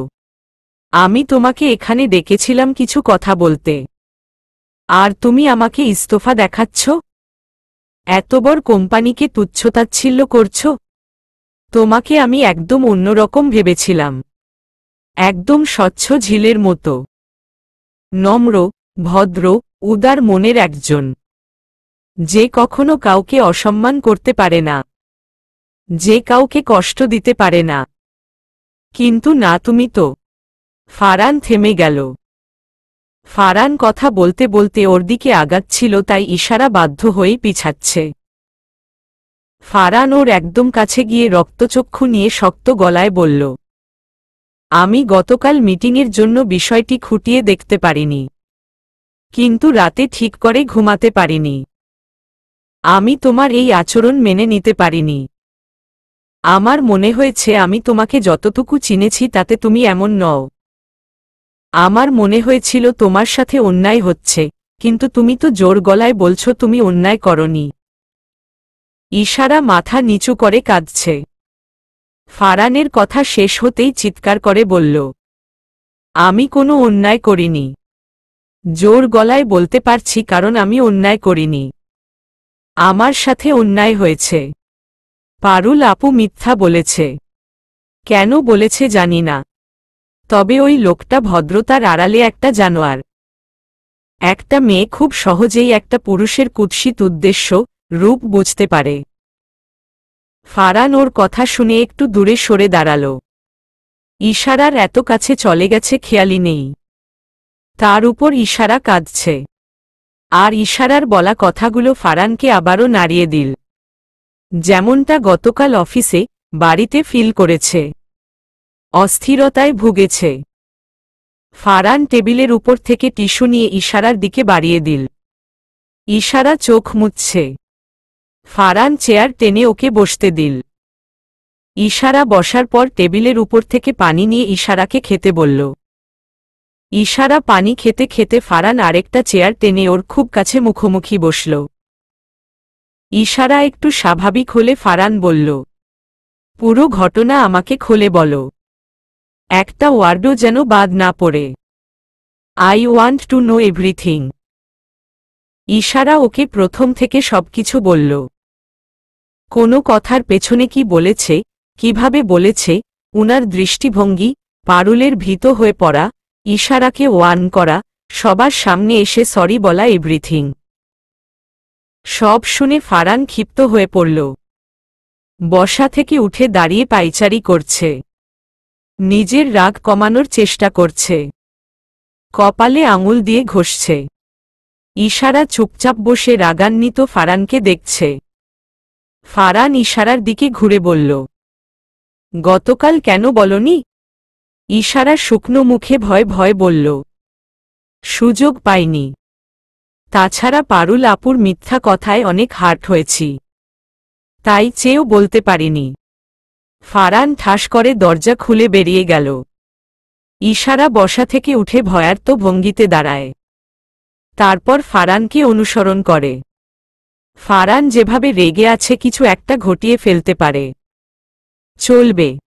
আমি তোমাকে এখানে ডেকেছিলাম কিছু কথা বলতে। আর তুমি আমাকে ইস্তফা দেখাচ্ছ? এত বড় কোম্পানিকে তুচ্ছতাচ্ছিল্য করছ? তোমাকে আমি একদম অন্যরকম ভেবেছিলাম। একদম স্বচ্ছ ঝিলের মতো। নম্র, ভদ্র, উদার মনের একজন। যে কখনো কাউকে অসম্মান করতে পারে না। যে কাউকে কষ্ট দিতে পারে না। কিন্তু না, তুমি তো। ফারান থেমে গেল। ফারান কথা বলতে বলতে ওর দিকে আগাচ্ছিল, তাই ইশারা বাধ্য হয়েই পিছাচ্ছে। ফারান ওর একদম কাছে গিয়ে রক্তচক্ষু নিয়ে শক্ত গলায় বলল, আমি গতকাল মিটিংয়ের জন্য বিষয়টি খুঁটিয়ে দেখতে পারিনি। কিন্তু রাতে ঠিক করে ঘুমাতে পারিনি। আমি তোমার এই আচরণ মেনে নিতে পারিনি। আমার মনে হয়েছে আমি তোমাকে যতটুকু চিনেছি তাতে তুমি এমন নও। আমার মনে হয়েছিল তোমার সাথে অন্যায় হচ্ছে, কিন্তু তুমি তো জোর গলায় বলছো তুমি অন্যায় করনি। ইশারা মাথা নিচু করে কাঁদছে। ফারানের কথা শেষ হতেই চিৎকার করে বলল, আমি কোনো অন্যায় করিনি। জোর গলায় বলতে পারছি কারণ আমি অন্যায় করিনি। আমার সাথে অন্যায় হয়েছে। পারুল আপু মিথ্যা বলেছে। কেন বলেছে জানি না। তবে ওই লোকটা ভদ্রতার আড়ালে একটা জানোয়ার। একটা মেয়ে খুব সহজেই একটা পুরুষের কুৎসিত উদ্দেশ্য, রূপ বুঝতে পারে। ফারান ওর কথা শুনে একটু দূরে সরে দাঁড়াল। ইশারার এত কাছে চলে গেছে খেয়ালি নেই। তার উপর ইশারা কাঁদছে। আর ইশারার বলা কথাগুলো ফারানকে আবারও নাড়িয়ে দিল। যেমনটা গতকাল অফিসে বাড়িতে ফিল করেছে। অস্থিরতায় ভুগেছে। ফারান টেবিলের উপর থেকে টিস্যু নিয়ে ইশারার দিকে বাড়িয়ে দিল। ইশারা চোখ মুচ্ছে ফারান চেয়ার টেনে ওকে বসতে দিল। ইশারা বসার পর টেবিলের উপর থেকে পানি নিয়ে ইশারাকে খেতে বলল। ইশারা পানি খেতে খেতে ফারান আরেকটা চেয়ার টেনে ওর খুব কাছে মুখোমুখি বসল। ইশারা একটু স্বাভাবিক হলে ফারান বলল, পুরো ঘটনা আমাকে খোলে বলো। একটা ওয়ার্ডও যেন বাদ না পড়ে। I want to know everything Ishara okay প্রথম থেকে সবকিছু বলল, কোনো কথার পেছনে কি বলেছে, কীভাবে বলেছে, উনার দৃষ্টিভঙ্গি, পারুলের ভীত হয়ে পড়া, ইশারাকে ওয়ান করা, সবার সামনে এসে সরি বলা এভরিথিং সব শুনে ফারান ক্ষিপ্ত হয়ে পড়ল। বসা থেকে উঠে দাঁড়িয়ে পাইচারি করছে। নিজের রাগ কমানোর চেষ্টা করছে। কপালে আঙুল দিয়ে ঘষছে। ইশারা চুপচাপ বসে রাগান্বিত ফারানকে দেখছে। ফারান ইশারার দিকে ঘুরে বলল, গতকাল কেন বলনি? ইশারা শুকনো মুখে ভয় ভয় বলল, সুযোগ পাইনি। তাছাড়া পারুল আপুর মিথ্যা কথায় অনেক হার্ট হয়েছি। তাই চেয়েও বলতে পারিনি। ফারান ঠাস করে দরজা খুলে বেরিয়ে গেল। ইশারা বসা থেকে উঠে ভয়ার্ত ভঙ্গিতে দাঁড়ায়। তারপর ফারানকে অনুসরণ করে। ফারান যেভাবে রেগে আছে কিছু একটা ঘটিয়ে ফেলতে পারে। চলবে।